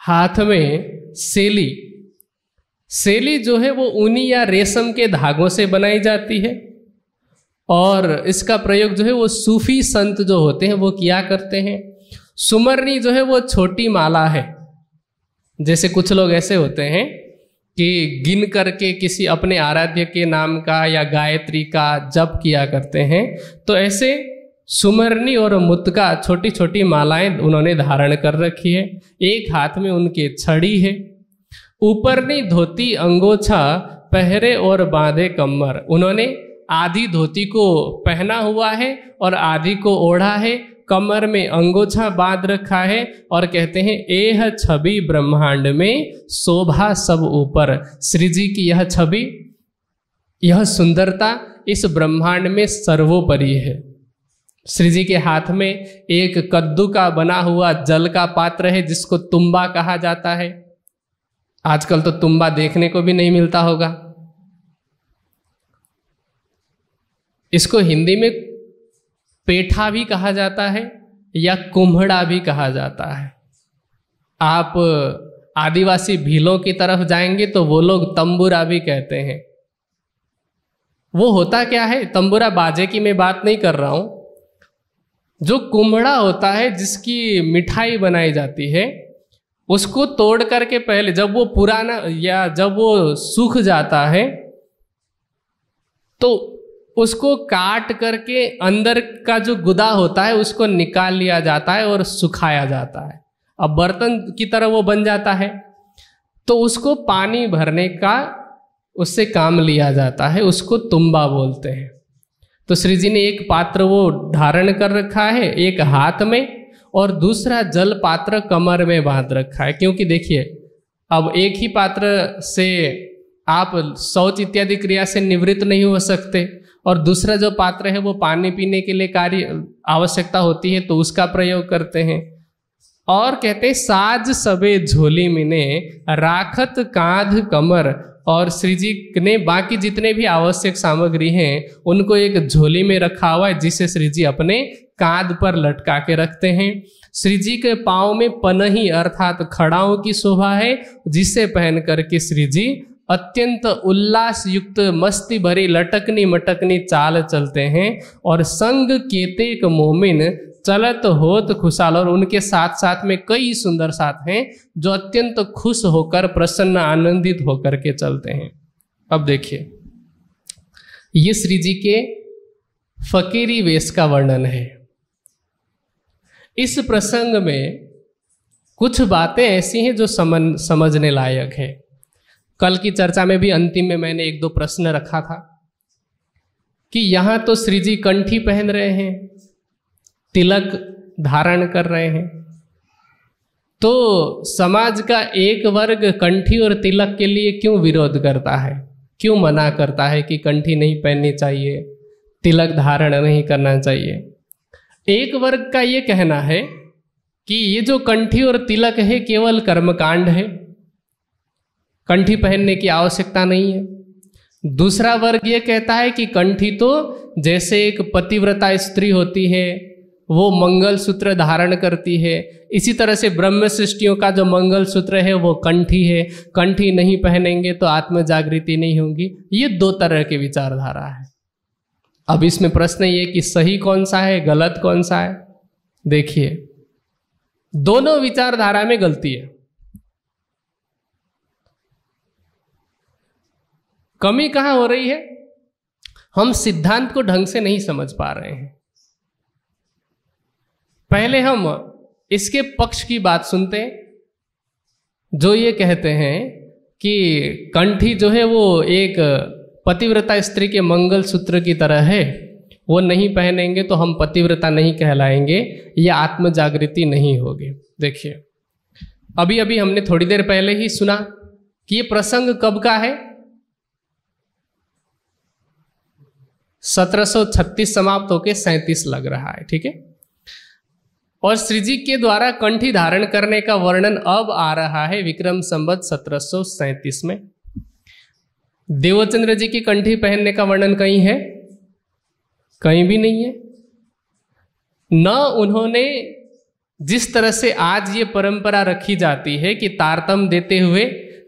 हाथ में सेली। सेली जो है, वो ऊनी या रेशम के धागों से बनाई जाती है और इसका प्रयोग जो है वो सूफी संत जो होते हैं वो किया करते हैं। सुमरनी जो है वो छोटी माला है। जैसे कुछ लोग ऐसे होते हैं कि गिन करके किसी अपने आराध्य के नाम का या गायत्री का जप किया करते हैं तो ऐसे सुमरनी और मुतका छोटी छोटी मालाएँ उन्होंने धारण कर रखी है। एक हाथ में उनके छड़ी है। ऊपरनी धोती अंगोछा, पहरे और बांधे कमर। उन्होंने आधी धोती को पहना हुआ है और आधी को ओढ़ा है, कमर में अंगोछा बाँध रखा है और कहते हैं, एह छवि ब्रह्मांड में शोभा सब ऊपर। श्री जी की यह छवि, यह सुंदरता इस ब्रह्मांड में सर्वोपरि है। श्री जी के हाथ में एक कद्दू का बना हुआ जल का पात्र है, जिसको तुम्बा कहा जाता है। आजकल तो तुम्बा देखने को भी नहीं मिलता होगा। इसको हिंदी में पेठा भी कहा जाता है या कुम्हड़ा भी कहा जाता है। आप आदिवासी भीलों की तरफ़ जाएँगे तो वो लोग तंबूरा भी कहते हैं। वो होता क्या है? तंबूरा बाजे की मैं बात नहीं कर रहा हूँ। जो कुम्हड़ा होता है, जिसकी मिठाई बनाई जाती है, उसको तोड़ करके पहले जब वो पुराना या जब वो सूख जाता है तो उसको काट करके अंदर का जो गुदा होता है, उसको निकाल लिया जाता है और सुखाया जाता है। अब बर्तन की तरह वो बन जाता है। तो उसको पानी भरने का उससे काम लिया जाता है, उसको तुम्बा बोलते हैं। तो श्री जी ने एक पात्र वो धारण कर रखा है, एक हाथ में, और दूसरा जल पात्र कमर में बाँध रखा है। क्योंकि देखिए, अब एक ही पात्र से आप शौच इत्यादि क्रिया से निवृत्त नहीं हो सकते। और दूसरा जो पात्र है, वो पानी पीने के लिए कार्य, आवश्यकता होती है तो उसका प्रयोग करते हैं। और कहते साज सबे झोली मिने, राखत कांध कमर। और श्री जी ने बाकी जितने भी आवश्यक सामग्री हैं, उनको एक झोली में रखा हुआ है, जिसे श्री जी अपने कांध पर लटका के रखते हैं। श्री जी के पाँव में पनही, अर्थात खड़ाओं की शोभा है, जिसे पहन करके श्री जी अत्यंत उल्लास युक्त मस्ती भरी, लटकनी मटकनी चाल चलते हैं और संग केतेक मोमिन चलत होत खुशाल और उनके साथ साथ में कई सुंदर साथ हैं जो अत्यंत खुश होकर, प्रसन्न, आनंदित होकर के चलते हैं। अब देखिए, ये श्री जी के फकीरी वेश का वर्णन है। इस प्रसंग में कुछ बातें ऐसी हैं जो समझ समझने लायक है। कल की चर्चा में भी अंतिम में मैंने एक दो प्रश्न रखा था कि यहाँ तो श्री जी कंठी पहन रहे हैं, तिलक धारण कर रहे हैं। तो समाज का एक वर्ग कंठी और तिलक के लिए क्यों विरोध करता है? क्यों मना करता है कि कंठी नहीं पहननी चाहिए, तिलक धारण नहीं करना चाहिए? एक वर्ग का ये कहना है कि ये जो कंठी और तिलक है, केवल कर्मकांड है। कंठी पहनने की आवश्यकता नहीं है। दूसरा वर्ग ये कहता है कि कंठी तो जैसे एक पतिव्रता स्त्री होती है, वो मंगल सूत्र धारण करती है। इसी तरह से ब्रह्म सृष्टियों का जो मंगल सूत्र है, वो कंठी है। कंठी नहीं पहनेंगे तो आत्म जागृति नहीं होगी। ये दो तरह की विचारधारा है। अब इसमें प्रश्न ये कि सही कौन सा है, गलत कौन सा है? देखिए, दोनों विचारधारा में गलती है। कमी कहाँ हो रही है? हम सिद्धांत को ढंग से नहीं समझ पा रहे हैं। पहले हम इसके पक्ष की बात सुनते हैं, जो ये कहते हैं कि कंठी जो है वो एक पतिव्रता स्त्री के मंगल सूत्र की तरह है। वो नहीं पहनेंगे तो हम पतिव्रता नहीं कहलाएँगे, या आत्म जागृति नहीं होगी। देखिए अभी अभी हमने थोड़ी देर पहले ही सुना कि ये प्रसंग कब का है? 1736 समाप्त होकर सैंतीस लग रहा है, ठीक है? और श्री जी के द्वारा कंठी धारण करने का वर्णन अब आ रहा है विक्रम संबत सत्रह में। देवचंद्र जी की कंठी पहनने का वर्णन कहीं है? कहीं भी नहीं है। न उन्होंने जिस तरह से आज ये परंपरा रखी जाती है कि तारतम देते हुए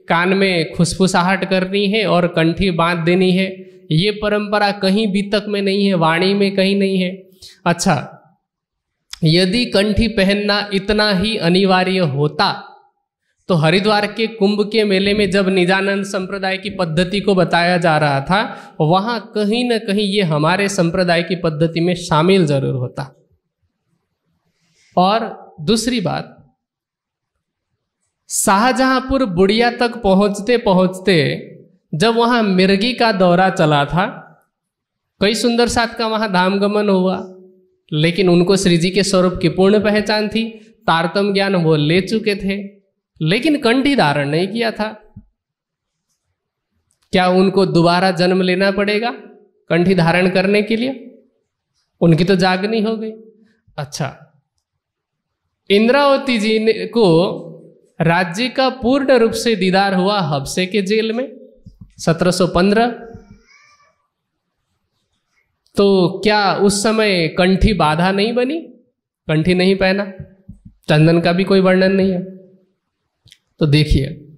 कान में खुसफुसाहट करनी है और कंठी बाँध देनी है ये परंपरा कहीं भी तक में नहीं है, वाणी में कहीं नहीं है। अच्छा यदि कंठी पहनना इतना ही अनिवार्य होता तो हरिद्वार के कुंभ के मेले में जब निजानंद संप्रदाय की पद्धति को बताया जा रहा था, वहाँ कहीं ना कहीं ये हमारे संप्रदाय की पद्धति में शामिल ज़रूर होता। और दूसरी बात, शाहजहांपुर बुढ़िया तक पहुँचते पहुँचते जब वहाँ मिर्गी का दौरा चला था, कई सुंदर साथ का वहाँ धामगमन हुआ, लेकिन उनको श्री जी के स्वरूप की पूर्ण पहचान थी तारतम ज्ञान वो ले चुके थे, लेकिन कंठी धारण नहीं किया था। क्या उनको दोबारा जन्म लेना पड़ेगा कंठी धारण करने के लिए? उनकी तो जागनी हो गई। अच्छा इंद्रावती जी ने को राज्य का पूर्ण रूप से दीदार हुआ हबसे के जेल में? 1715 तो क्या उस समय कंठी बाधा नहीं बनी? कंठी नहीं पहना। चंदन का भी कोई वर्णन नहीं है। तो देखिए,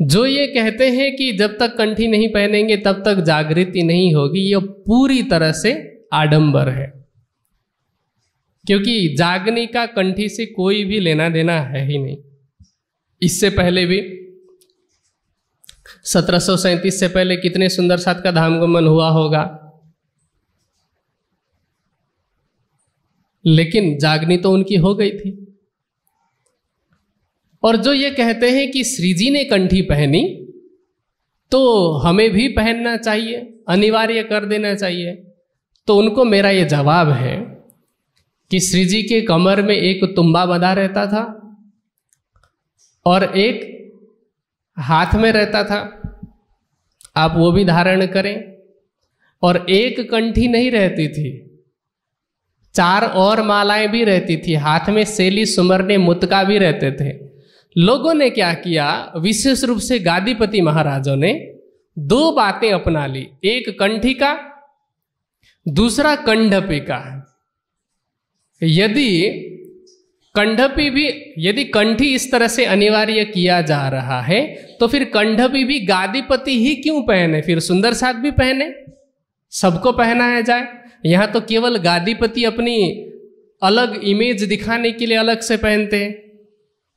जो ये कहते हैं कि जब तक कंठी नहीं पहनेंगे, तब तक जागृति नहीं होगी यह पूरी तरह से आडंबर है। क्योंकि जागनी का कंठी से कोई भी लेना देना है ही नहीं। इससे पहले भी सत्रह सौ सैंतीस से पहले कितने सुंदर साथ का धाम गमन हुआ होगा? लेकिन जागनी तो उनकी हो गई थी। और जो ये कहते हैं कि श्रीजी ने कंठी पहनी तो हमें भी पहनना चाहिए, अनिवार्य कर देना चाहिए। तो उनको मेरा ये जवाब है कि श्रीजी के कमर में एक तुम्बा बंधा रहता था और एक हाथ में रहता था। आप वो भी धारण करें। और एक कंठी नहीं रहती थी। चार और मालाएँ भी रहती थी। हाथ में सेली, सुमरने, मुतका भी रहते थे। लोगों ने क्या किया? विशेष रूप से गादीपति महाराजों ने दो बातें अपना ली। एक कंठी का, दूसरा कंडपी का। यदि कंडपी भी यदि कंठी इस तरह से अनिवार्य किया जा रहा है तो फिर कंडपी भी गादीपति ही क्यों पहने? फिर सुंदर साथ भी पहने? सबको पहनाया जाए। यहाँ तो केवल गादीपति अपनी अलग इमेज दिखाने के लिए अलग से पहनते हैं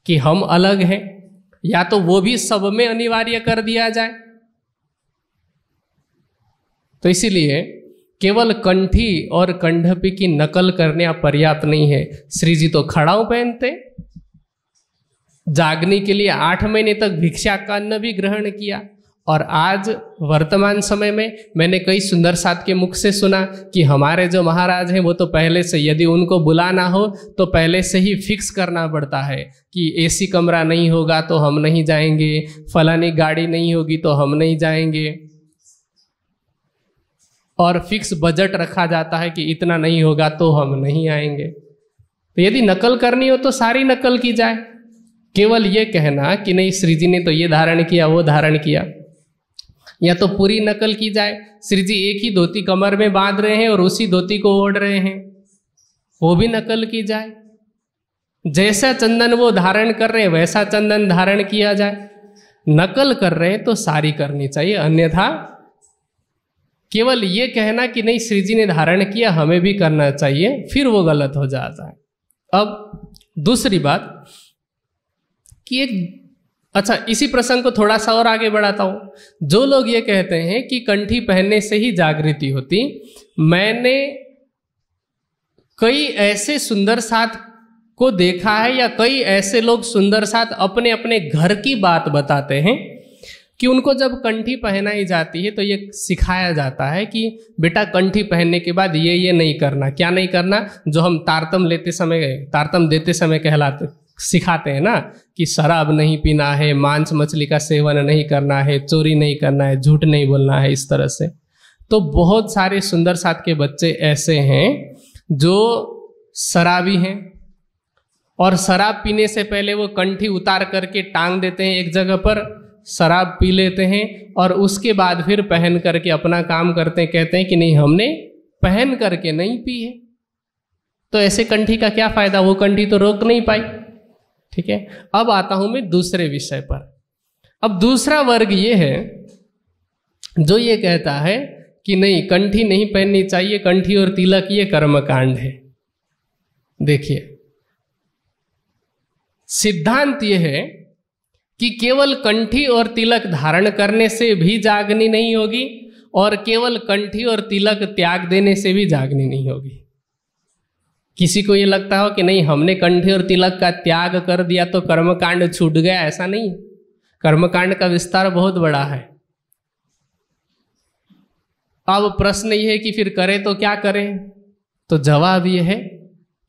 कि हम अलग हैं। या तो वो भी सब में अनिवार्य कर दिया जाए। तो इसीलिए केवल कंठी और कंढपी की नकल करने पर्याप्त नहीं है। श्री जी तो खड़ाऊ पहनते। जागने के लिए आठ महीने तक भिक्षा का अन्न भी ग्रहण किया। और आज, वर्तमान समय में, मैंने कई सुंदर साथ के मुख से सुना कि हमारे जो महाराज हैं, वो तो पहले से, यदि उनको बुलाना हो तो पहले से ही फिक्स करना पड़ता है कि एसी कमरा नहीं होगा तो हम नहीं जाएँगे, फलानी गाड़ी नहीं होगी तो हम नहीं जाएँगे। और फिक्स बजट रखा जाता है कि इतना नहीं होगा तो हम नहीं आएँगे। तो यदि नकल करनी हो तो सारी नकल की जाए। केवल ये कहना कि नहीं श्री जी ने तो ये धारण किया, वो धारण किया। या तो पूरी नकल की जाए। श्री जी एक ही धोती कमर में बाँध रहे हैं और उसी धोती को ओढ़ रहे हैं। वो भी नकल की जाए। जैसा चंदन वो धारण कर रहे हैं, वैसा चंदन धारण किया जाए। नकल कर रहे हैं तो सारी करनी चाहिए। अन्यथा केवल ये कहना कि नहीं, श्री जी ने धारण किया, हमें भी करना चाहिए, फिर वो गलत हो जाता है। अब दूसरी बात कि एक अच्छा इसी प्रसंग को थोड़ा सा और आगे बढ़ाता हूँ। जो लोग ये कहते हैं कि कंठी पहनने से ही जागृति होती, मैंने कई ऐसे सुंदर साथ को देखा है या कई ऐसे लोग सुंदर साथ अपने अपने घर की बात बताते हैं कि उनको जब कंठी पहनाई जाती है तो ये सिखाया जाता है कि, बेटा, कंठी पहनने के बाद ये ये नहीं करना। क्या नहीं करना? जो हम तारतम लेते समय, तारतम देते समय कहलाते, सिखाते हैं ना, कि शराब नहीं पीना है, मांस मछली का सेवन नहीं करना है, चोरी नहीं करना है, झूठ नहीं बोलना है, इस तरह से। तो बहुत सारे सुंदर साथ के बच्चे ऐसे हैं, जो शराबी हैं। और शराब पीने से पहले वो कंठी उतार करके टांग देते हैं एक जगह पर शराब पी लेते हैं और उसके बाद फिर पहन करके अपना काम करते कहते हैं कि नहीं, हमने पहन करके नहीं पी है। तो ऐसे कंठी का क्या फ़ायदा? वो कंठी तो रोक नहीं पाई। ठीक है? अब आता हूँ मैं दूसरे विषय पर। अब दूसरा वर्ग ये है, जो ये कहता है कि नहीं, कंठी नहीं पहननी चाहिए, कंठी और तिलक ये कर्मकांड है। देखिए, सिद्धांत ये है कि केवल कंठी और तिलक धारण करने से भी जागनी नहीं होगी और केवल कंठी और तिलक त्याग देने से भी जागनी नहीं होगी। किसी को ये लगता हो कि नहीं, हमने कंठी और तिलक का त्याग कर दिया तो कर्मकांड छूट गया, ऐसा नहीं। कर्मकांड का विस्तार बहुत बड़ा है। अब प्रश्न ये है कि फिर करें तो क्या करें? तो जवाब यह है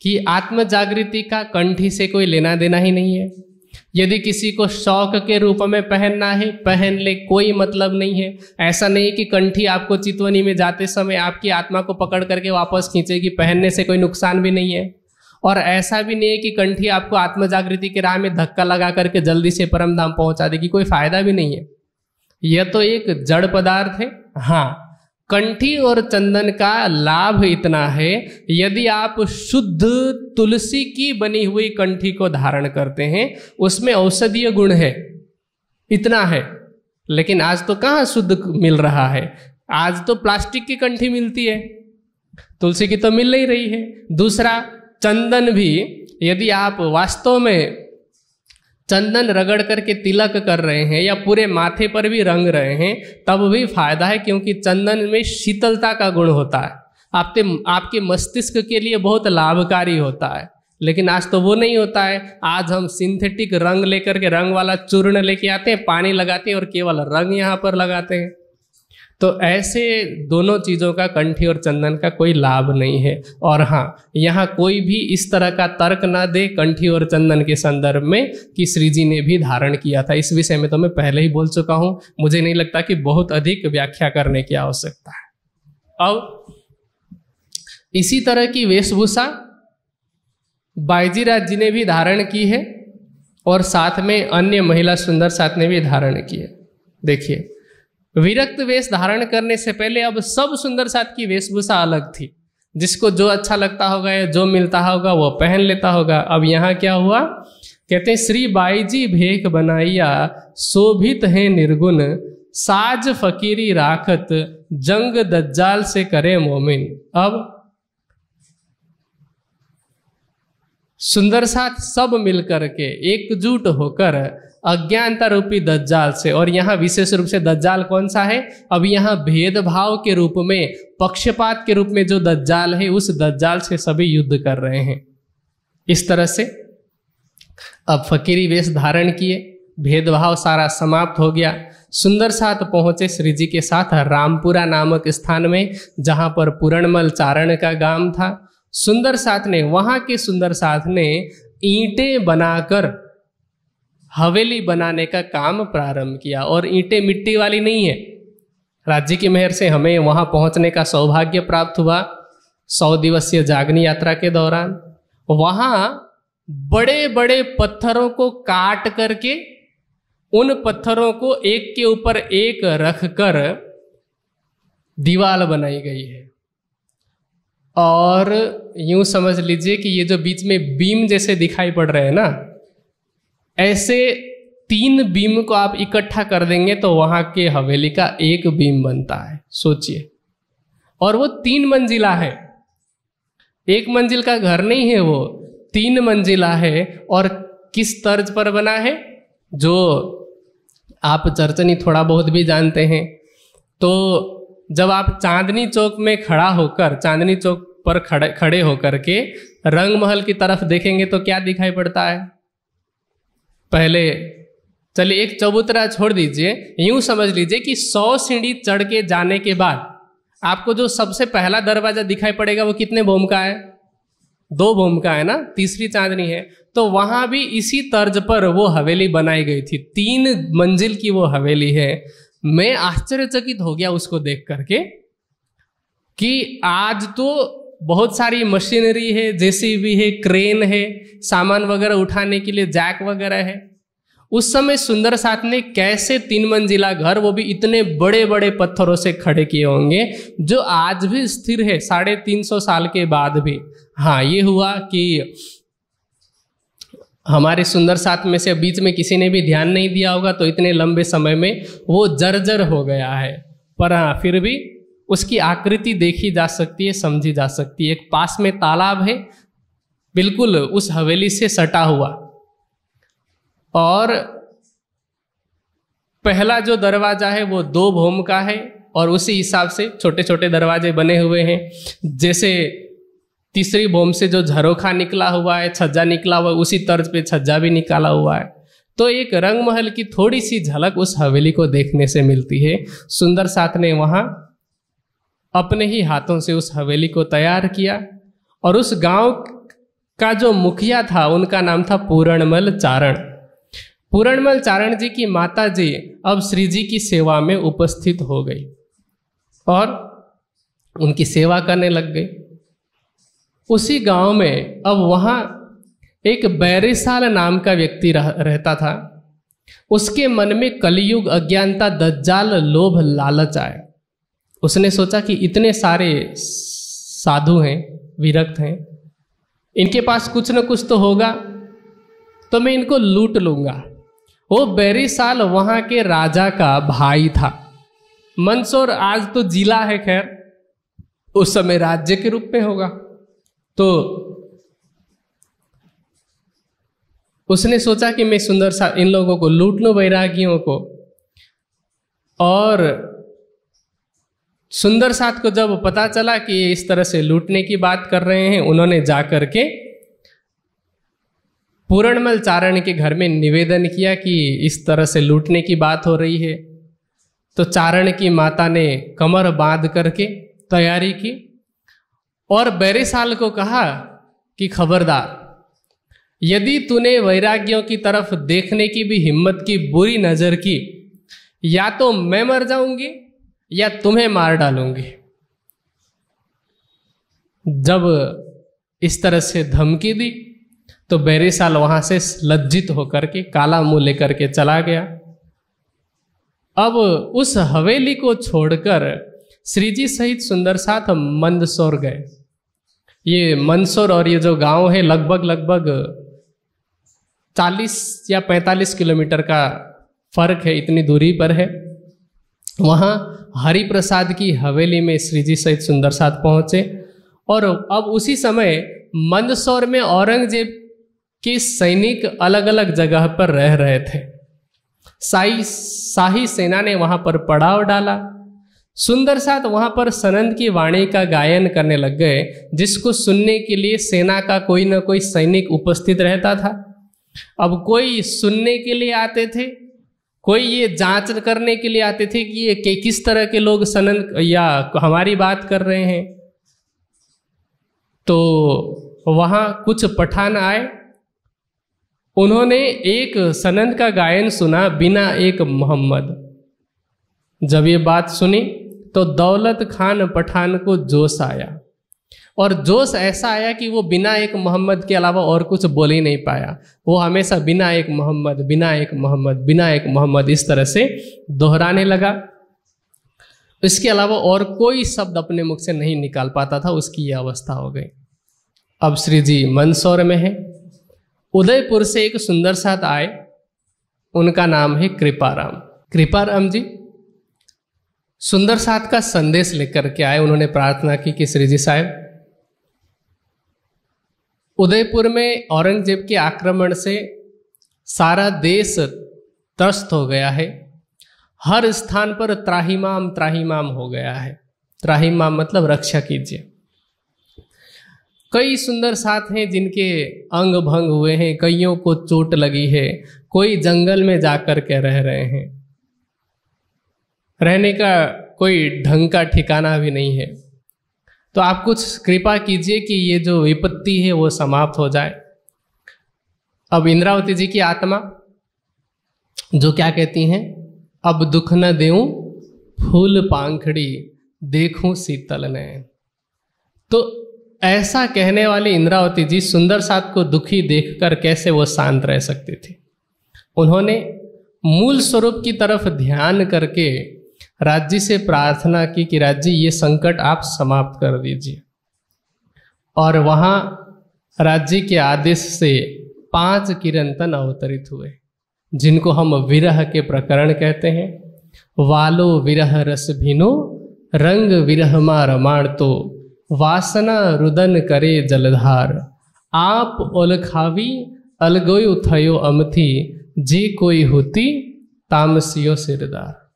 कि आत्म जागृति का कंठी से कोई लेना देना ही नहीं है। यदि किसी को शौक के रूप में पहनना है, पहन ले, कोई मतलब नहीं है। ऐसा नहीं कि कंठी आपको चितवनी में जाते समय आपकी आत्मा को पकड़ करके वापस खींचेगी पहनने से कोई नुकसान भी नहीं है। और ऐसा भी नहीं है कि कंठी आपको आत्म जागृति के राह में धक्का लगा करके जल्दी से परम धाम पहुँचा देगी, कोई फ़ायदा भी नहीं है। यह तो एक जड़ पदार्थ है। हाँ कंठी और चंदन का लाभ इतना है, यदि आप शुद्ध तुलसी की बनी हुई कंठी को धारण करते हैं, उसमें औषधीय गुण है, इतना है। लेकिन आज तो कहाँ शुद्ध मिल रहा है? आज तो प्लास्टिक की कंठी मिलती है, तुलसी की तो मिल नहीं रही है। दूसरा, चंदन भी, यदि आप वास्तव में चंदन रगड़ करके तिलक कर रहे हैं या पूरे माथे पर भी रंग रहे हैं, तब भी फ़ायदा है क्योंकि चंदन में शीतलता का गुण होता है। आपके आपके मस्तिष्क के लिए बहुत लाभकारी होता है। लेकिन आज तो वो नहीं होता है। आज हम सिंथेटिक रंग लेकर के, रंग वाला चूर्ण लेके आते हैं, पानी लगाते हैं और केवल रंग यहाँ पर लगाते हैं। तो ऐसे दोनों चीज़ों का कंठी और चंदन का कोई लाभ नहीं है। और हाँ यहाँ कोई भी इस तरह का तर्क ना दे कंठी और चंदन के संदर्भ में कि श्री जी ने भी धारण किया था। इस विषय में तो मैं पहले ही बोल चुका हूँ। मुझे नहीं लगता कि बहुत अधिक व्याख्या करने की आवश्यकता है। अब इसी तरह की वेशभूषा बाईजीराज जी ने भी धारण की है और साथ में अन्य महिला सुंदर साथ ने भी धारण की है। देखिए विरक्त वेश धारण करने से पहले अब सब सुंदर साथ की वेशभूषा अलग थी। जिसको जो अच्छा लगता होगा या जो मिलता होगा, वो पहन लेता होगा। अब यहाँ क्या हुआ? कहते हैं, श्री बाई जी भेख बनाइया, शोभित है निर्गुण, साज फकीरी राखत, जंग दज्जाल से करे मोमिन। अब सुंदर साथ सब मिलकर के एकजुट होकर अज्ञानता रूपी दज्जाल से, और यहाँ विशेष रूप से दज्जाल कौन सा है? अब यहाँ भेदभाव के रूप में, पक्षपात के रूप में जो दज्जाल है, उस दज्जाल से सभी युद्ध कर रहे हैं। इस तरह से अब फकीरी वेश धारण किए, भेदभाव सारा समाप्त हो गया। सुंदर साथ पहुँचे श्री जी के साथ रामपुरा नामक स्थान में, जहाँ पर पूरणमल चारण का गाँव था। सुंदर साथ ने, वहाँ के सुंदर साथ ने ईंटें बनाकर, हवेली बनाने का काम प्रारंभ किया। और ईंटें मिट्टी वाली नहीं है। राज्य की मेहर से हमें वहाँ पहुँचने का सौभाग्य प्राप्त हुआ। सौ दिवसीय जागनी यात्रा के दौरान, वहाँ बड़े बड़े पत्थरों को काट करके, उन पत्थरों को एक के ऊपर एक रख कर दीवाल बनाई गई है। और यूँ समझ लीजिए कि ये जो बीच में बीम जैसे दिखाई पड़ रहे हैं ना, ऐसे तीन बीम को आप इकट्ठा कर देंगे तो वहाँ के हवेली का एक बीम बनता है। सोचिए। और वो तीन मंजिला है। एक मंजिल का घर नहीं है वो, तीन मंजिला है। और किस तर्ज पर बना है? जो आप चर्चनी थोड़ा बहुत भी जानते हैं तो जब आप चांदनी चौक में खड़ा होकर, चांदनी चौक पर खड़े खड़े होकर के रंग महल की तरफ़ देखेंगे तो क्या दिखाई पड़ता है? पहले, चलिए एक चबूतरा छोड़ दीजिए, यूँ समझ लीजिए कि सौ सीढ़ी चढ़ के जाने के बाद आपको जो सबसे पहला दरवाज़ा दिखाई पड़ेगा वो कितने बोम का है? दो बोम का है ना? तीसरी चांदनी है। तो वहाँ भी इसी तर्ज पर वो हवेली बनाई गई थी। तीन मंजिल की वो हवेली है। मैं आश्चर्यचकित हो गया उसको देख करके कि आज तो बहुत सारी मशीनरी है, जेसीबी है, क्रेन है, सामान वगैरह उठाने के लिए जैक वगैरह है। उस समय सुंदर साथ ने कैसे तीन मंजिला घर, वो भी इतने बड़े बड़े पत्थरों से खड़े किए होंगे, जो आज भी स्थिर है, साढ़े तीन सौ साल के बाद भी। हाँ ये हुआ कि हमारे सुंदर साथ में से बीच में किसी ने भी ध्यान नहीं दिया होगा तो इतने लंबे समय में वो जर्जर हो गया है। पर हाँ फिर भी उसकी आकृति देखी जा सकती है, समझी जा सकती है। एक पास में तालाब है, बिल्कुल उस हवेली से सटा हुआ। और पहला जो दरवाज़ा है, वो दो भोम का है, और उसी हिसाब से छोटे छोटे दरवाजे बने हुए हैं। जैसे तीसरी भोम से जो झरोखा निकला हुआ है, छज्जा निकला हुआ है, उसी तर्ज पे छज्जा भी निकाला हुआ है। तो एक रंग महल की थोड़ी सी झलक उस हवेली को देखने से मिलती है। सुंदर साथ ने वहाँ अपने ही हाथों से उस हवेली को तैयार किया और उस गाँव का जो मुखिया था, उनका नाम था पूरणमल चारण। पूरणमल चारण जी की माता जी अब श्री जी की सेवा में उपस्थित हो गई और उनकी सेवा करने लग गई। उसी गाँव में अब वहाँ एक बैरिसाल नाम का व्यक्ति रह, रहता था। उसके मन में कलयुग अज्ञानता दज्जाल लोभ लालच आया उसने सोचा कि इतने सारे साधु हैं विरक्त हैं इनके पास कुछ न कुछ तो होगा तो मैं इनको लूट लूँगा। वो बैरी साल वहाँ के राजा का भाई था। मंदसौर आज तो जिला है खैर उस समय राज्य के रूप में होगा। तो उसने सोचा कि मैं सुंदर सा इन लोगों को लूट लूँ वैरागियों को और सुंदर साथ को जब पता चला कि इस तरह से लूटने की बात कर रहे हैं, उन्होंने जाकर के पूरणमल चारण के घर में निवेदन किया कि इस तरह से लूटने की बात हो रही है। तो चारण की माता ने कमर बाँध करके तैयारी की। और बैरिसाल को कहा कि खबरदार, यदि तूने वैराग्यों की तरफ़ देखने की भी हिम्मत की बुरी नज़र की, या तो मैं मर जाऊँगी या तुम्हें मार डालूँगी। जब इस तरह से धमकी दी तो बैरिसाल वहाँ से लज्जित होकर के काला मुँह लेकर के चला गया। अब उस हवेली को छोड़कर श्रीजी सहित सुंदर साथ मंदसौर गए। ये मंदसौर और ये जो गाँव है, लगभग लगभग 40 या 45 किलोमीटर का फ़र्क है, इतनी दूरी पर है। वहाँ हरि प्रसाद की हवेली में श्रीजी सहित सुंदर साथ पहुँचे और अब उसी समय मंदसौर में औरंगज़ेब के सैनिक अलग अलग जगह पर रह रहे थे। साई शाही सेना ने वहाँ पर पड़ाव डाला। सुंदर साथ वहाँ पर सनंद की वाणी का गायन करने लग गए, जिसको सुनने के लिए सेना का कोई ना कोई सैनिक उपस्थित रहता था। अब कोई सुनने के लिए आते थे? कोई ये जाँच करने के लिए आते थे कि ये किस तरह के लोग सनंद या हमारी बात कर रहे हैं? तो वहाँ कुछ पठान आए। उन्होंने एक सनंद का गायन सुना बिना एक मोहम्मद। जब ये बात सुनी तो दौलत खान पठान को जोश आया। और जोश ऐसा आया कि वो बिना एक मोहम्मद के अलावा और कुछ बोल ही नहीं पाया। वो हमेशा बिना एक मोहम्मद, बिना एक मोहम्मद, बिना एक मोहम्मद इस तरह से दोहराने लगा। इसके अलावा और कोई शब्द अपने मुख से नहीं निकाल पाता था, उसकी यह अवस्था हो गई। अब श्री जी मंदसौर में है। उदयपुर से एक सुंदर साथ आए। उनका नाम है कृपाराम। कृपाराम जी सुंदर साथ का संदेश लेकर के आए, उन्होंने प्रार्थना की कि श्री जी साहब, उदयपुर में औरंगज़ेब के आक्रमण से सारा देश त्रस्त हो गया है। हर स्थान पर त्राहिमाम त्राहिमाम हो गया है। त्राहिमाम मतलब रक्षा कीजिए। कई सुंदर साथ हैं जिनके अंग भंग हुए हैं, कईयों को चोट लगी है, कोई जंगल में जाकर के रह रहे हैं। रहने का कोई ढंग का ठिकाना भी नहीं है। तो आप कुछ कृपा कीजिए कि ये जो विपत्ति है वो समाप्त हो जाए। अब इंद्रावती जी की आत्मा, जो क्या कहती हैं? अब दुख न देऊं, फूल पांखड़ी देखूँ शीतल ने। तो ऐसा कहने वाली इंद्रावती जी सुंदर साथ को दुखी देखकर कैसे वो शांत रह सकती थी? उन्होंने मूल स्वरूप की तरफ़ ध्यान करके राज्य से प्रार्थना की कि राज्य, ये संकट आप समाप्त कर दीजिए। और वहाँ राज्य के आदेश से पाँच किरंतन अवतरित हुए, जिनको हम विरह के प्रकरण कहते हैं। वालो विरह रस भिनो, रंग विरह मा रमाण तो वासना रुदन करे जलधार। आप ओलखावी अलगोय थयो अमथी, जी कोई होती, तामसियो सिरदार।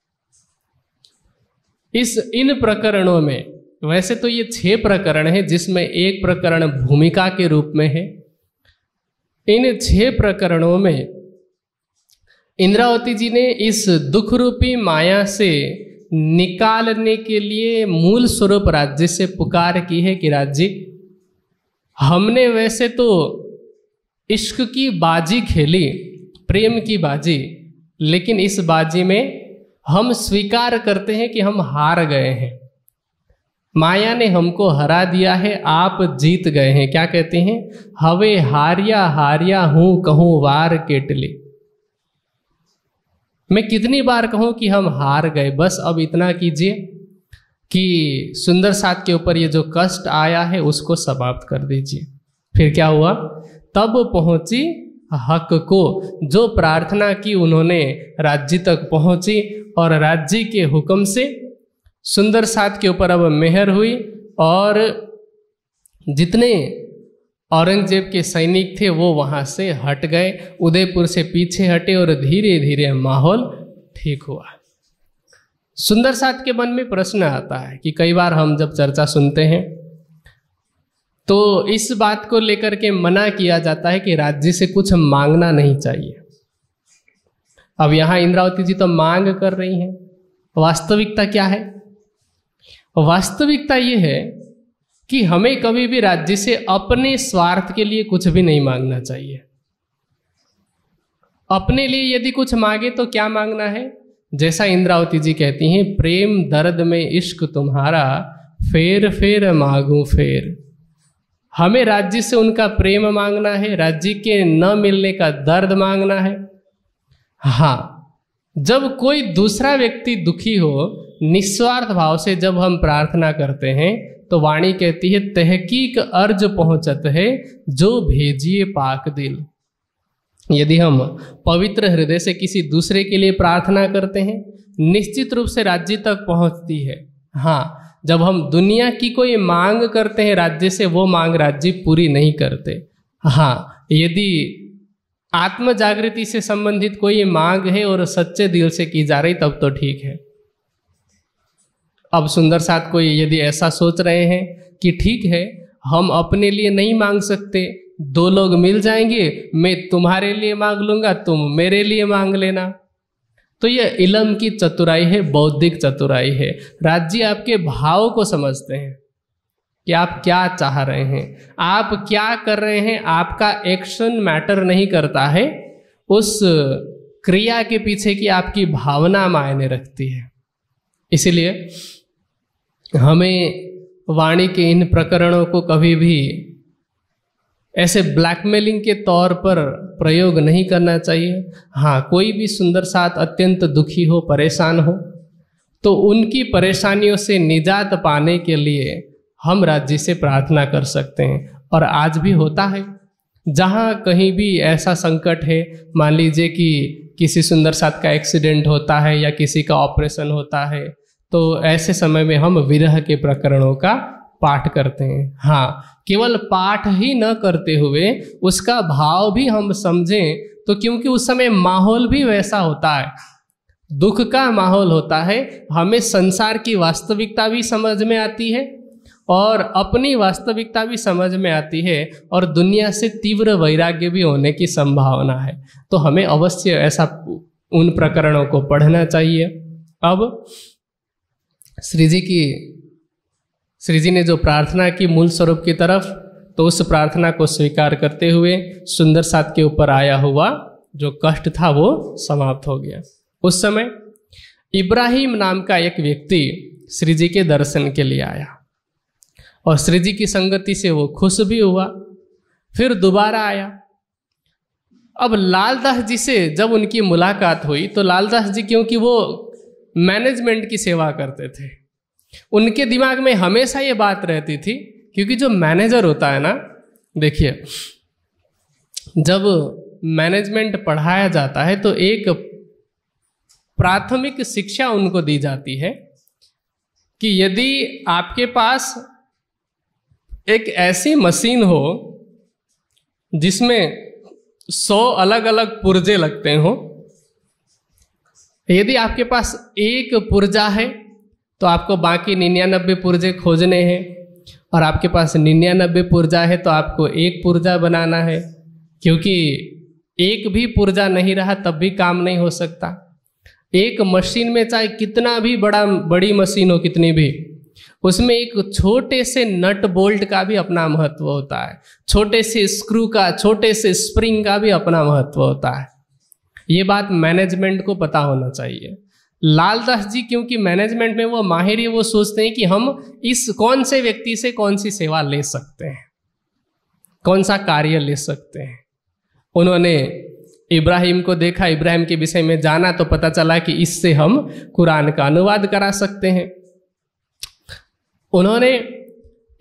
इस इन प्रकरणों में, वैसे तो ये छह प्रकरण है जिसमें एक प्रकरण भूमिका के रूप में है। इन छह प्रकरणों में इंद्रावती जी ने इस दुख रूपी माया से निकालने के लिए मूल स्वरूप राज्य से पुकार की है कि राज्य हमने वैसे तो इश्क की बाजी खेली, प्रेम की बाजी, लेकिन इस बाजी में हम स्वीकार करते हैं कि हम हार गए हैं। माया ने हमको हरा दिया है, आप जीत गए हैं। क्या कहते हैं? हवे हारिया हारिया हूँ, कहूँ वार केटली। मैं कितनी बार कहूँ कि हम हार गए? बस अब इतना कीजिए कि सुंदर साथ के ऊपर ये जो कष्ट आया है, उसको समाप्त कर दीजिए। फिर क्या हुआ? तब पहुँची हक को, जो प्रार्थना की उन्होंने राज्य तक पहुँची और राज्य के हुक्म से सुंदर साथ के ऊपर अब मेहर हुई और जितने औरंगज़ेब के सैनिक थे वो वहाँ से हट गए, उदयपुर से पीछे हटे और धीरे धीरे माहौल ठीक हुआ। सुंदर साथ के मन में प्रश्न आता है कि कई बार हम जब चर्चा सुनते हैं तो इस बात को लेकर के मना किया जाता है कि राज्य से कुछ मांगना नहीं चाहिए। अब यहाँ इंद्रावती जी तो मांग कर रही हैं। वास्तविकता क्या है? वास्तविकता यह है कि हमें कभी भी राज्य से अपने स्वार्थ के लिए कुछ भी नहीं मांगना चाहिए। अपने लिए यदि कुछ मांगे तो क्या मांगना है? जैसा इंद्रावती जी कहती हैं, प्रेम दर्द में इश्क तुम्हारा, फेर फेर मांगू फेर। हमें राज्य से उनका प्रेम मांगना है, राज्य के न मिलने का दर्द मांगना है। हाँ जब कोई दूसरा व्यक्ति दुखी हो, निस्वार्थ भाव से जब हम प्रार्थना करते हैं तो वाणी कहती है, तहकीक अर्ज़ पहुंचत है, जो भेजिए पाक दिल। यदि हम पवित्र हृदय से किसी दूसरे के लिए प्रार्थना करते हैं, निश्चित रूप से राज्य तक पहुँचती है। हाँ जब हम दुनिया की कोई मांग करते हैं, राज्य से वो मांग राज्य पूरी नहीं करते। हाँ यदि आत्म जागृति से संबंधित कोई मांग है और सच्चे दिल से की जा रही, तब तो ठीक है। अब सुंदर साथ कोई यदि ऐसा सोच रहे हैं कि ठीक है, हम अपने लिए नहीं मांग सकते, दो लोग मिल जाएँगे, मैं तुम्हारे लिए मांग लूँगा, तुम मेरे लिए मांग लेना। तो यह इलम की चतुराई है, बौद्धिक चतुराई है। राज्य आपके भाव को समझते हैं। कि आप क्या चाह रहे हैं? आप क्या कर रहे हैं? आपका एक्शन मैटर नहीं करता है। उस क्रिया के पीछे की आपकी भावना मायने रखती है। इसीलिए हमें वाणी के इन प्रकरणों को कभी भी ऐसे ब्लैकमेलिंग के तौर पर प्रयोग नहीं करना चाहिए। हाँ कोई भी सुंदर साथ अत्यंत दुखी हो, परेशान हो तो उनकी परेशानियों से निजात पाने के लिए हम राज्य से प्रार्थना कर सकते हैं। और आज भी होता है। जहाँ कहीं भी ऐसा संकट है, मान लीजिए कि किसी सुंदर साथ का एक्सीडेंट होता है या किसी का ऑपरेशन होता है तो ऐसे समय में हम विरह के प्रकरणों का पाठ करते हैं। हाँ केवल पाठ ही न करते हुए उसका भाव भी हम समझें तो क्योंकि उस समय माहौल भी वैसा होता है। दुख का माहौल होता है। हमें संसार की वास्तविकता भी समझ में आती है। और अपनी वास्तविकता भी समझ में आती है और दुनिया से तीव्र वैराग्य भी होने की संभावना है। तो हमें अवश्य ऐसा उन प्रकरणों को पढ़ना चाहिए। अब श्री जी की श्री जी ने जो प्रार्थना की मूल स्वरूप की तरफ़ तो उस प्रार्थना को स्वीकार करते हुए सुंदर साथ के ऊपर आया हुआ जो कष्ट था वो समाप्त हो गया। उस समय इब्राहिम नाम का एक व्यक्ति श्री जी के दर्शन के लिए आया। और श्री जी की संगति से वो खुश भी हुआ। फिर दोबारा आया। अब लालदास जी से जब उनकी मुलाकात हुई तो लालदास जी क्योंकि वो मैनेजमेंट की सेवा करते थे, उनके दिमाग में हमेशा ये बात रहती थी, क्योंकि जो मैनेजर होता है ना, देखिए, जब मैनेजमेंट पढ़ाया जाता है तो एक प्राथमिक शिक्षा उनको दी जाती है कि यदि आपके पास एक ऐसी मशीन हो जिसमें सौ अलग अलग पुर्जे लगते हो। यदि आपके पास एक पुर्जा है तो आपको बाकी निन्यानबे पुर्जे खोजने हैं। और आपके पास निन्यानबे पुर्जा है तो आपको एक पुर्जा बनाना है। क्योंकि एक भी पुर्जा नहीं रहा, तब भी काम नहीं हो सकता। एक मशीन में चाहे कितना भी बड़ा, बड़ी मशीन हो, कितनी भी उसमें एक छोटे से नट बोल्ट का भी अपना महत्व होता है। छोटे से स्क्रू का, छोटे से स्प्रिंग का भी अपना महत्व होता है। ये बात मैनेजमेंट को पता होना चाहिए। लालदास जी, क्योंकि मैनेजमेंट में वो माहिर है, वो सोचते हैं कि हम इस कौन से व्यक्ति से कौन सी सेवा ले सकते हैं, कौन सा कार्य ले सकते हैं। उन्होंने इब्राहिम को देखा, इब्राहिम के विषय में जाना तो पता चला कि इससे हम कुरान का अनुवाद करा सकते हैं। उन्होंने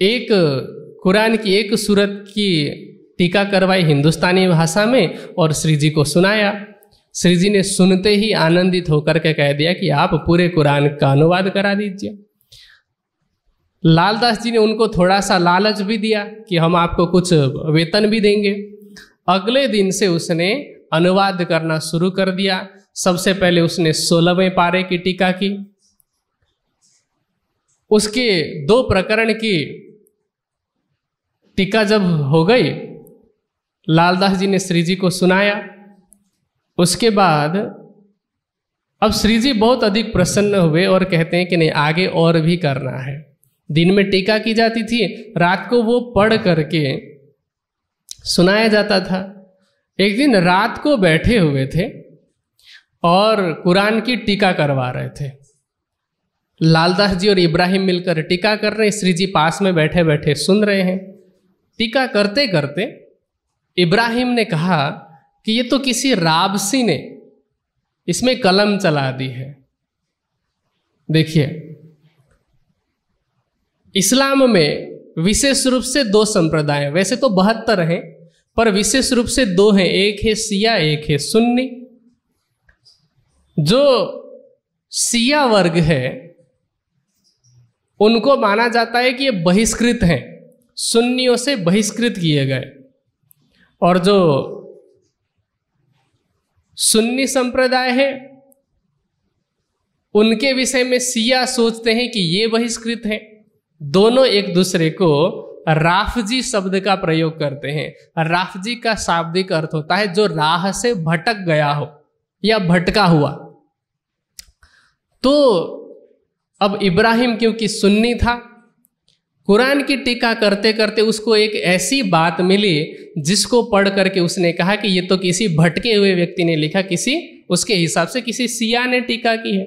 एक कुरान की, एक सूरत की टीका करवाई हिंदुस्तानी भाषा में और श्री जी को सुनाया। श्री जी ने सुनते ही आनंदित होकर के कह दिया कि आप पूरे कुरान का अनुवाद करा दीजिए। लालदास जी ने उनको थोड़ा सा लालच भी दिया कि हम आपको कुछ वेतन भी देंगे। अगले दिन से उसने अनुवाद करना शुरू कर दिया। सबसे पहले उसने सोलहवें पारे की टीका की। उसके दो प्रकरण की टीका जब हो गई, लालदास जी ने श्री जी को सुनाया। उसके बाद अब श्री जी बहुत अधिक प्रसन्न हुए और कहते हैं कि नहीं, आगे और भी करना है। दिन में टीका की जाती थी, रात को वो पढ़ करके सुनाया जाता था। एक दिन रात को बैठे हुए थे और कुरान की टीका करवा रहे थे। लालदास जी और इब्राहिम मिलकर टीका कर रहे हैं। श्री जी पास में बैठे बैठे सुन रहे हैं। टीका करते करते इब्राहिम ने कहा कि ये तो किसी राबसी ने इसमें कलम चला दी है। देखिए, इस्लाम में विशेष रूप से दो संप्रदाय वैसे तो बहत्तर हैं, पर विशेष रूप से दो हैं। एक है सिया, एक है सुन्नी। जो सिया वर्ग है उनको माना जाता है कि ये बहिष्कृत हैं। सुन्नियों से बहिष्कृत किए गए। और जो सुन्नी संप्रदाय है, उनके विषय में सिया सोचते हैं कि ये बहिष्कृत हैं। दोनों एक दूसरे को राफजी शब्द का प्रयोग करते हैं। राफजी का शाब्दिक अर्थ होता है जो राह से भटक गया हो या भटका हुआ। तो अब इब्राहिम क्योंकि सुन्नी था, कुरान की टीका करते करते उसको एक ऐसी बात मिली जिसको पढ़ करके उसने कहा कि ये तो किसी भटके हुए व्यक्ति ने लिखा, किसी उसके हिसाब से किसी सिया ने टीका की है।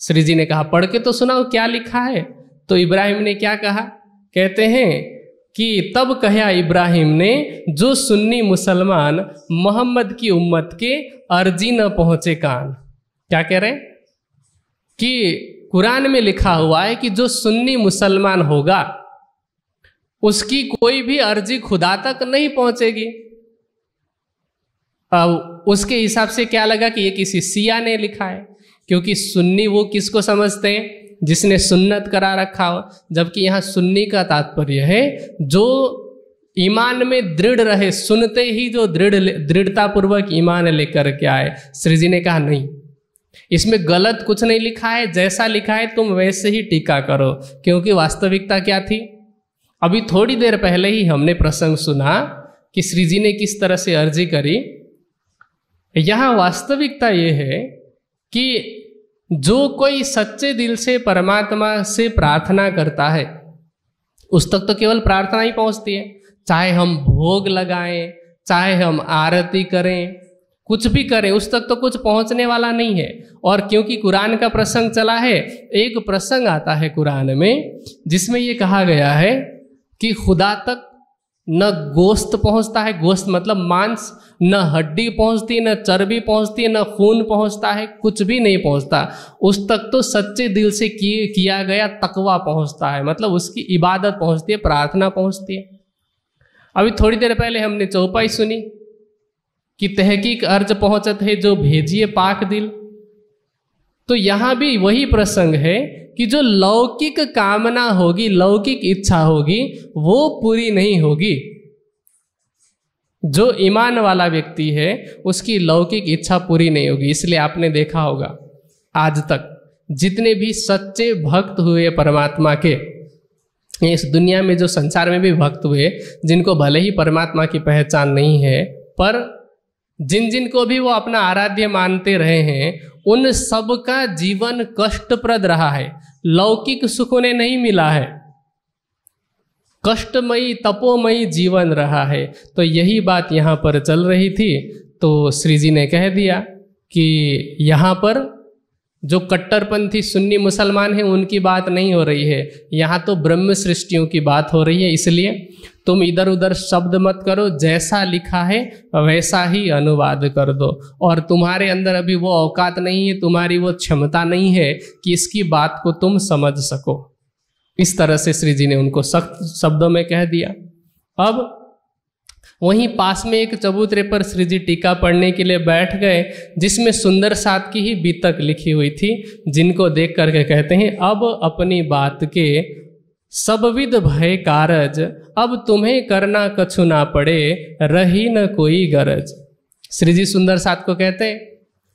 श्री जी ने कहा, पढ़ के तो सुनाओ क्या लिखा है? तो इब्राहिम ने क्या कहा? कहते हैं कि तब कहा इब्राहिम ने, जो सुन्नी मुसलमान मोहम्मद की उम्मत के अर्जी न पहुँचे कान। क्या कह रहे कि कुरान में लिखा हुआ है कि जो सुन्नी मुसलमान होगा, उसकी कोई भी अर्जी खुदा तक नहीं पहुंचेगी। अब उसके हिसाब से क्या लगा कि ये किसी सिया ने लिखा है? क्योंकि सुन्नी वो किसको समझते हैं? जिसने सुन्नत करा रखा हो। जबकि यहाँ सुन्नी का तात्पर्य है, जो ईमान में दृढ़ रहे, सुनते ही जो दृढ़ दृढ़ता पूर्वक ईमान लेकर के आए। श्री जी ने कहा, नहीं इसमें गलत कुछ नहीं लिखा है, जैसा लिखा है तुम वैसे ही टीका करो। क्योंकि वास्तविकता क्या थी? अभी थोड़ी देर पहले ही हमने प्रसंग सुना कि श्री जी ने किस तरह से अर्जी करी। यहाँ वास्तविकता यह है कि जो कोई सच्चे दिल से परमात्मा से प्रार्थना करता है, उस तक तो केवल प्रार्थना ही पहुँचती है। चाहे हम भोग लगाएँ, चाहे हम आरती करें कुछ भी करें, उस तक तो कुछ पहुँचने वाला नहीं है। और क्योंकि कुरान का प्रसंग चला है, एक प्रसंग आता है कुरान में, जिसमें ये कहा गया है कि खुदा तक न गोश्त पहुँचता है। गोश्त मतलब मांस, न हड्डी पहुँचती, न चर्बी पहुँचती, न खून पहुँचता है, कुछ भी नहीं पहुँचता। उस तक तो सच्चे दिल से किए किया गया तकवा पहुँचता है। मतलब उसकी इबादत पहुँचती है, प्रार्थना पहुँचती है। अभी थोड़ी देर पहले हमने चौपाई सुनी कि तहकीक अर्ज़ पहुंचत है जो भेजिए पाक दिल। तो यहाँ भी वही प्रसंग है कि जो लौकिक कामना होगी, लौकिक इच्छा होगी, वो पूरी नहीं होगी। जो ईमान वाला व्यक्ति है, उसकी लौकिक इच्छा पूरी नहीं होगी, इसलिए आपने देखा होगा, आज तक जितने भी सच्चे भक्त हुए परमात्मा के, इस दुनिया में जो संसार में भी भक्त हुए, जिनको भले ही परमात्मा की पहचान नहीं है, पर जिन जिन को भी वो अपना आराध्य मानते रहे हैं, उन सब का जीवन कष्टप्रद रहा है। लौकिक सुख उन्हें नहीं मिला है। कष्टमयी, तपोमयी जीवन रहा है। तो यही बात यहाँ पर चल रही थी। तो श्री जी ने कह दिया कि यहाँ पर जो कट्टरपंथी सुन्नी मुसलमान हैं, उनकी बात नहीं हो रही है। यहाँ तो ब्रह्म सृष्टियों की बात हो रही है, इसलिए तुम इधर उधर शब्द मत करो, जैसा लिखा है, वैसा ही अनुवाद कर दो। और तुम्हारे अंदर अभी वो औकात नहीं है, तुम्हारी वो क्षमता नहीं है कि इसकी बात को तुम समझ सको। इस तरह से श्री जी ने उनको सख्त शब्दों में कह दिया। अब वहीं पास में एक चबूतरे पर श्री जी टीका पढ़ने के लिए बैठ गए, जिसमें सुंदर सात की ही बीतक लिखी हुई थी, जिनको देख करके कहते हैं, अब अपनी बात के सबविद भय कारज, अब तुम्हें करना कछु ना पड़े, रही न कोई गरज. श्री जी सुंदर सात को कहते हैं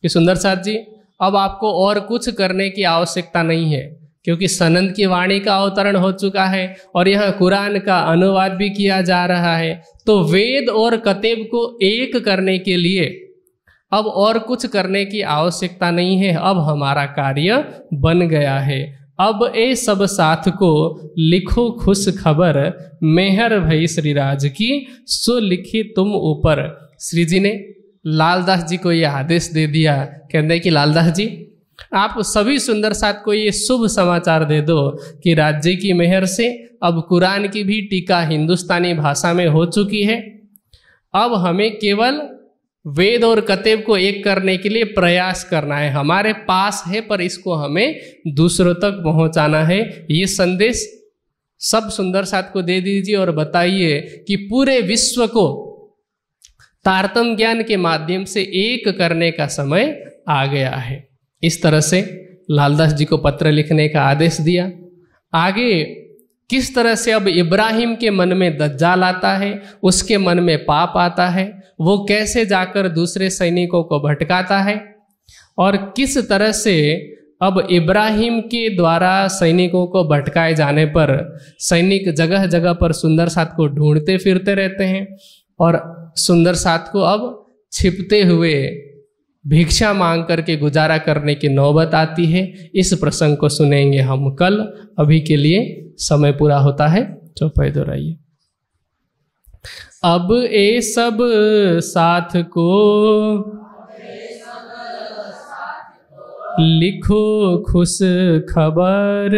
कि, सुंदर सात जी, अब आपको और कुछ करने की आवश्यकता नहीं है। क्योंकि सनंद की वाणी का अवतरण हो चुका है और यहाँ कुरान का अनुवाद भी किया जा रहा है। तो वेद और कतेब को एक करने के लिए अब और कुछ करने की आवश्यकता नहीं है। अब हमारा कार्य बन गया है। अब ए सब साथ को लिखो खुश खबर, मेहर भई श्रीराज की, सो लिखी तुम ऊपर। श्री जी ने लालदास जी को यह आदेश दे दिया। कहते हैं कि लालदास जी आप सभी सुंदर साथ को ये शुभ समाचार दे दो कि राज्य की मेहर से अब कुरान की भी टीका हिंदुस्तानी भाषा में हो चुकी है। अब हमें केवल वेद और कतेब को एक करने के लिए प्रयास करना है। हमारे पास है, पर इसको हमें दूसरों तक पहुंचाना है। ये संदेश सब सुंदर साथ को दे दीजिए और बताइए कि पूरे विश्व को तारतम ज्ञान के माध्यम से एक करने का समय आ गया है। इस तरह से लालदास जी को पत्र लिखने का आदेश दिया। आगे, किस तरह से अब इब्राहिम के मन में दज्जाल आता है, उसके मन में पाप आता है, वो कैसे जाकर दूसरे सैनिकों को भटकाता है? और किस तरह से अब इब्राहिम के द्वारा सैनिकों को भटकाए जाने पर सैनिक जगह जगह पर सुंदर साथ को ढूंढते फिरते रहते हैं और सुंदर साथ को अब छिपते हुए भिक्षा मांग करके गुजारा करने की नौबत आती है। इस प्रसंग को सुनेंगे हम कल। अभी के लिए समय पूरा होता है चौपाई दोहराइए। अब ए सब साथ को लिखो खुश खबर।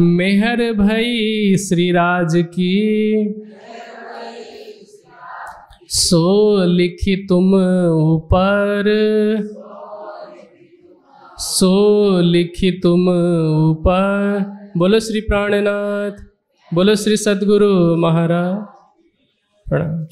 मेहर भई श्रीराज की सो लिखी तुम ऊपर। सो लिखी तुम ऊपर। बोलो श्री प्राणनाथ, बोलो श्री सदगुरु महाराज। प्रणाम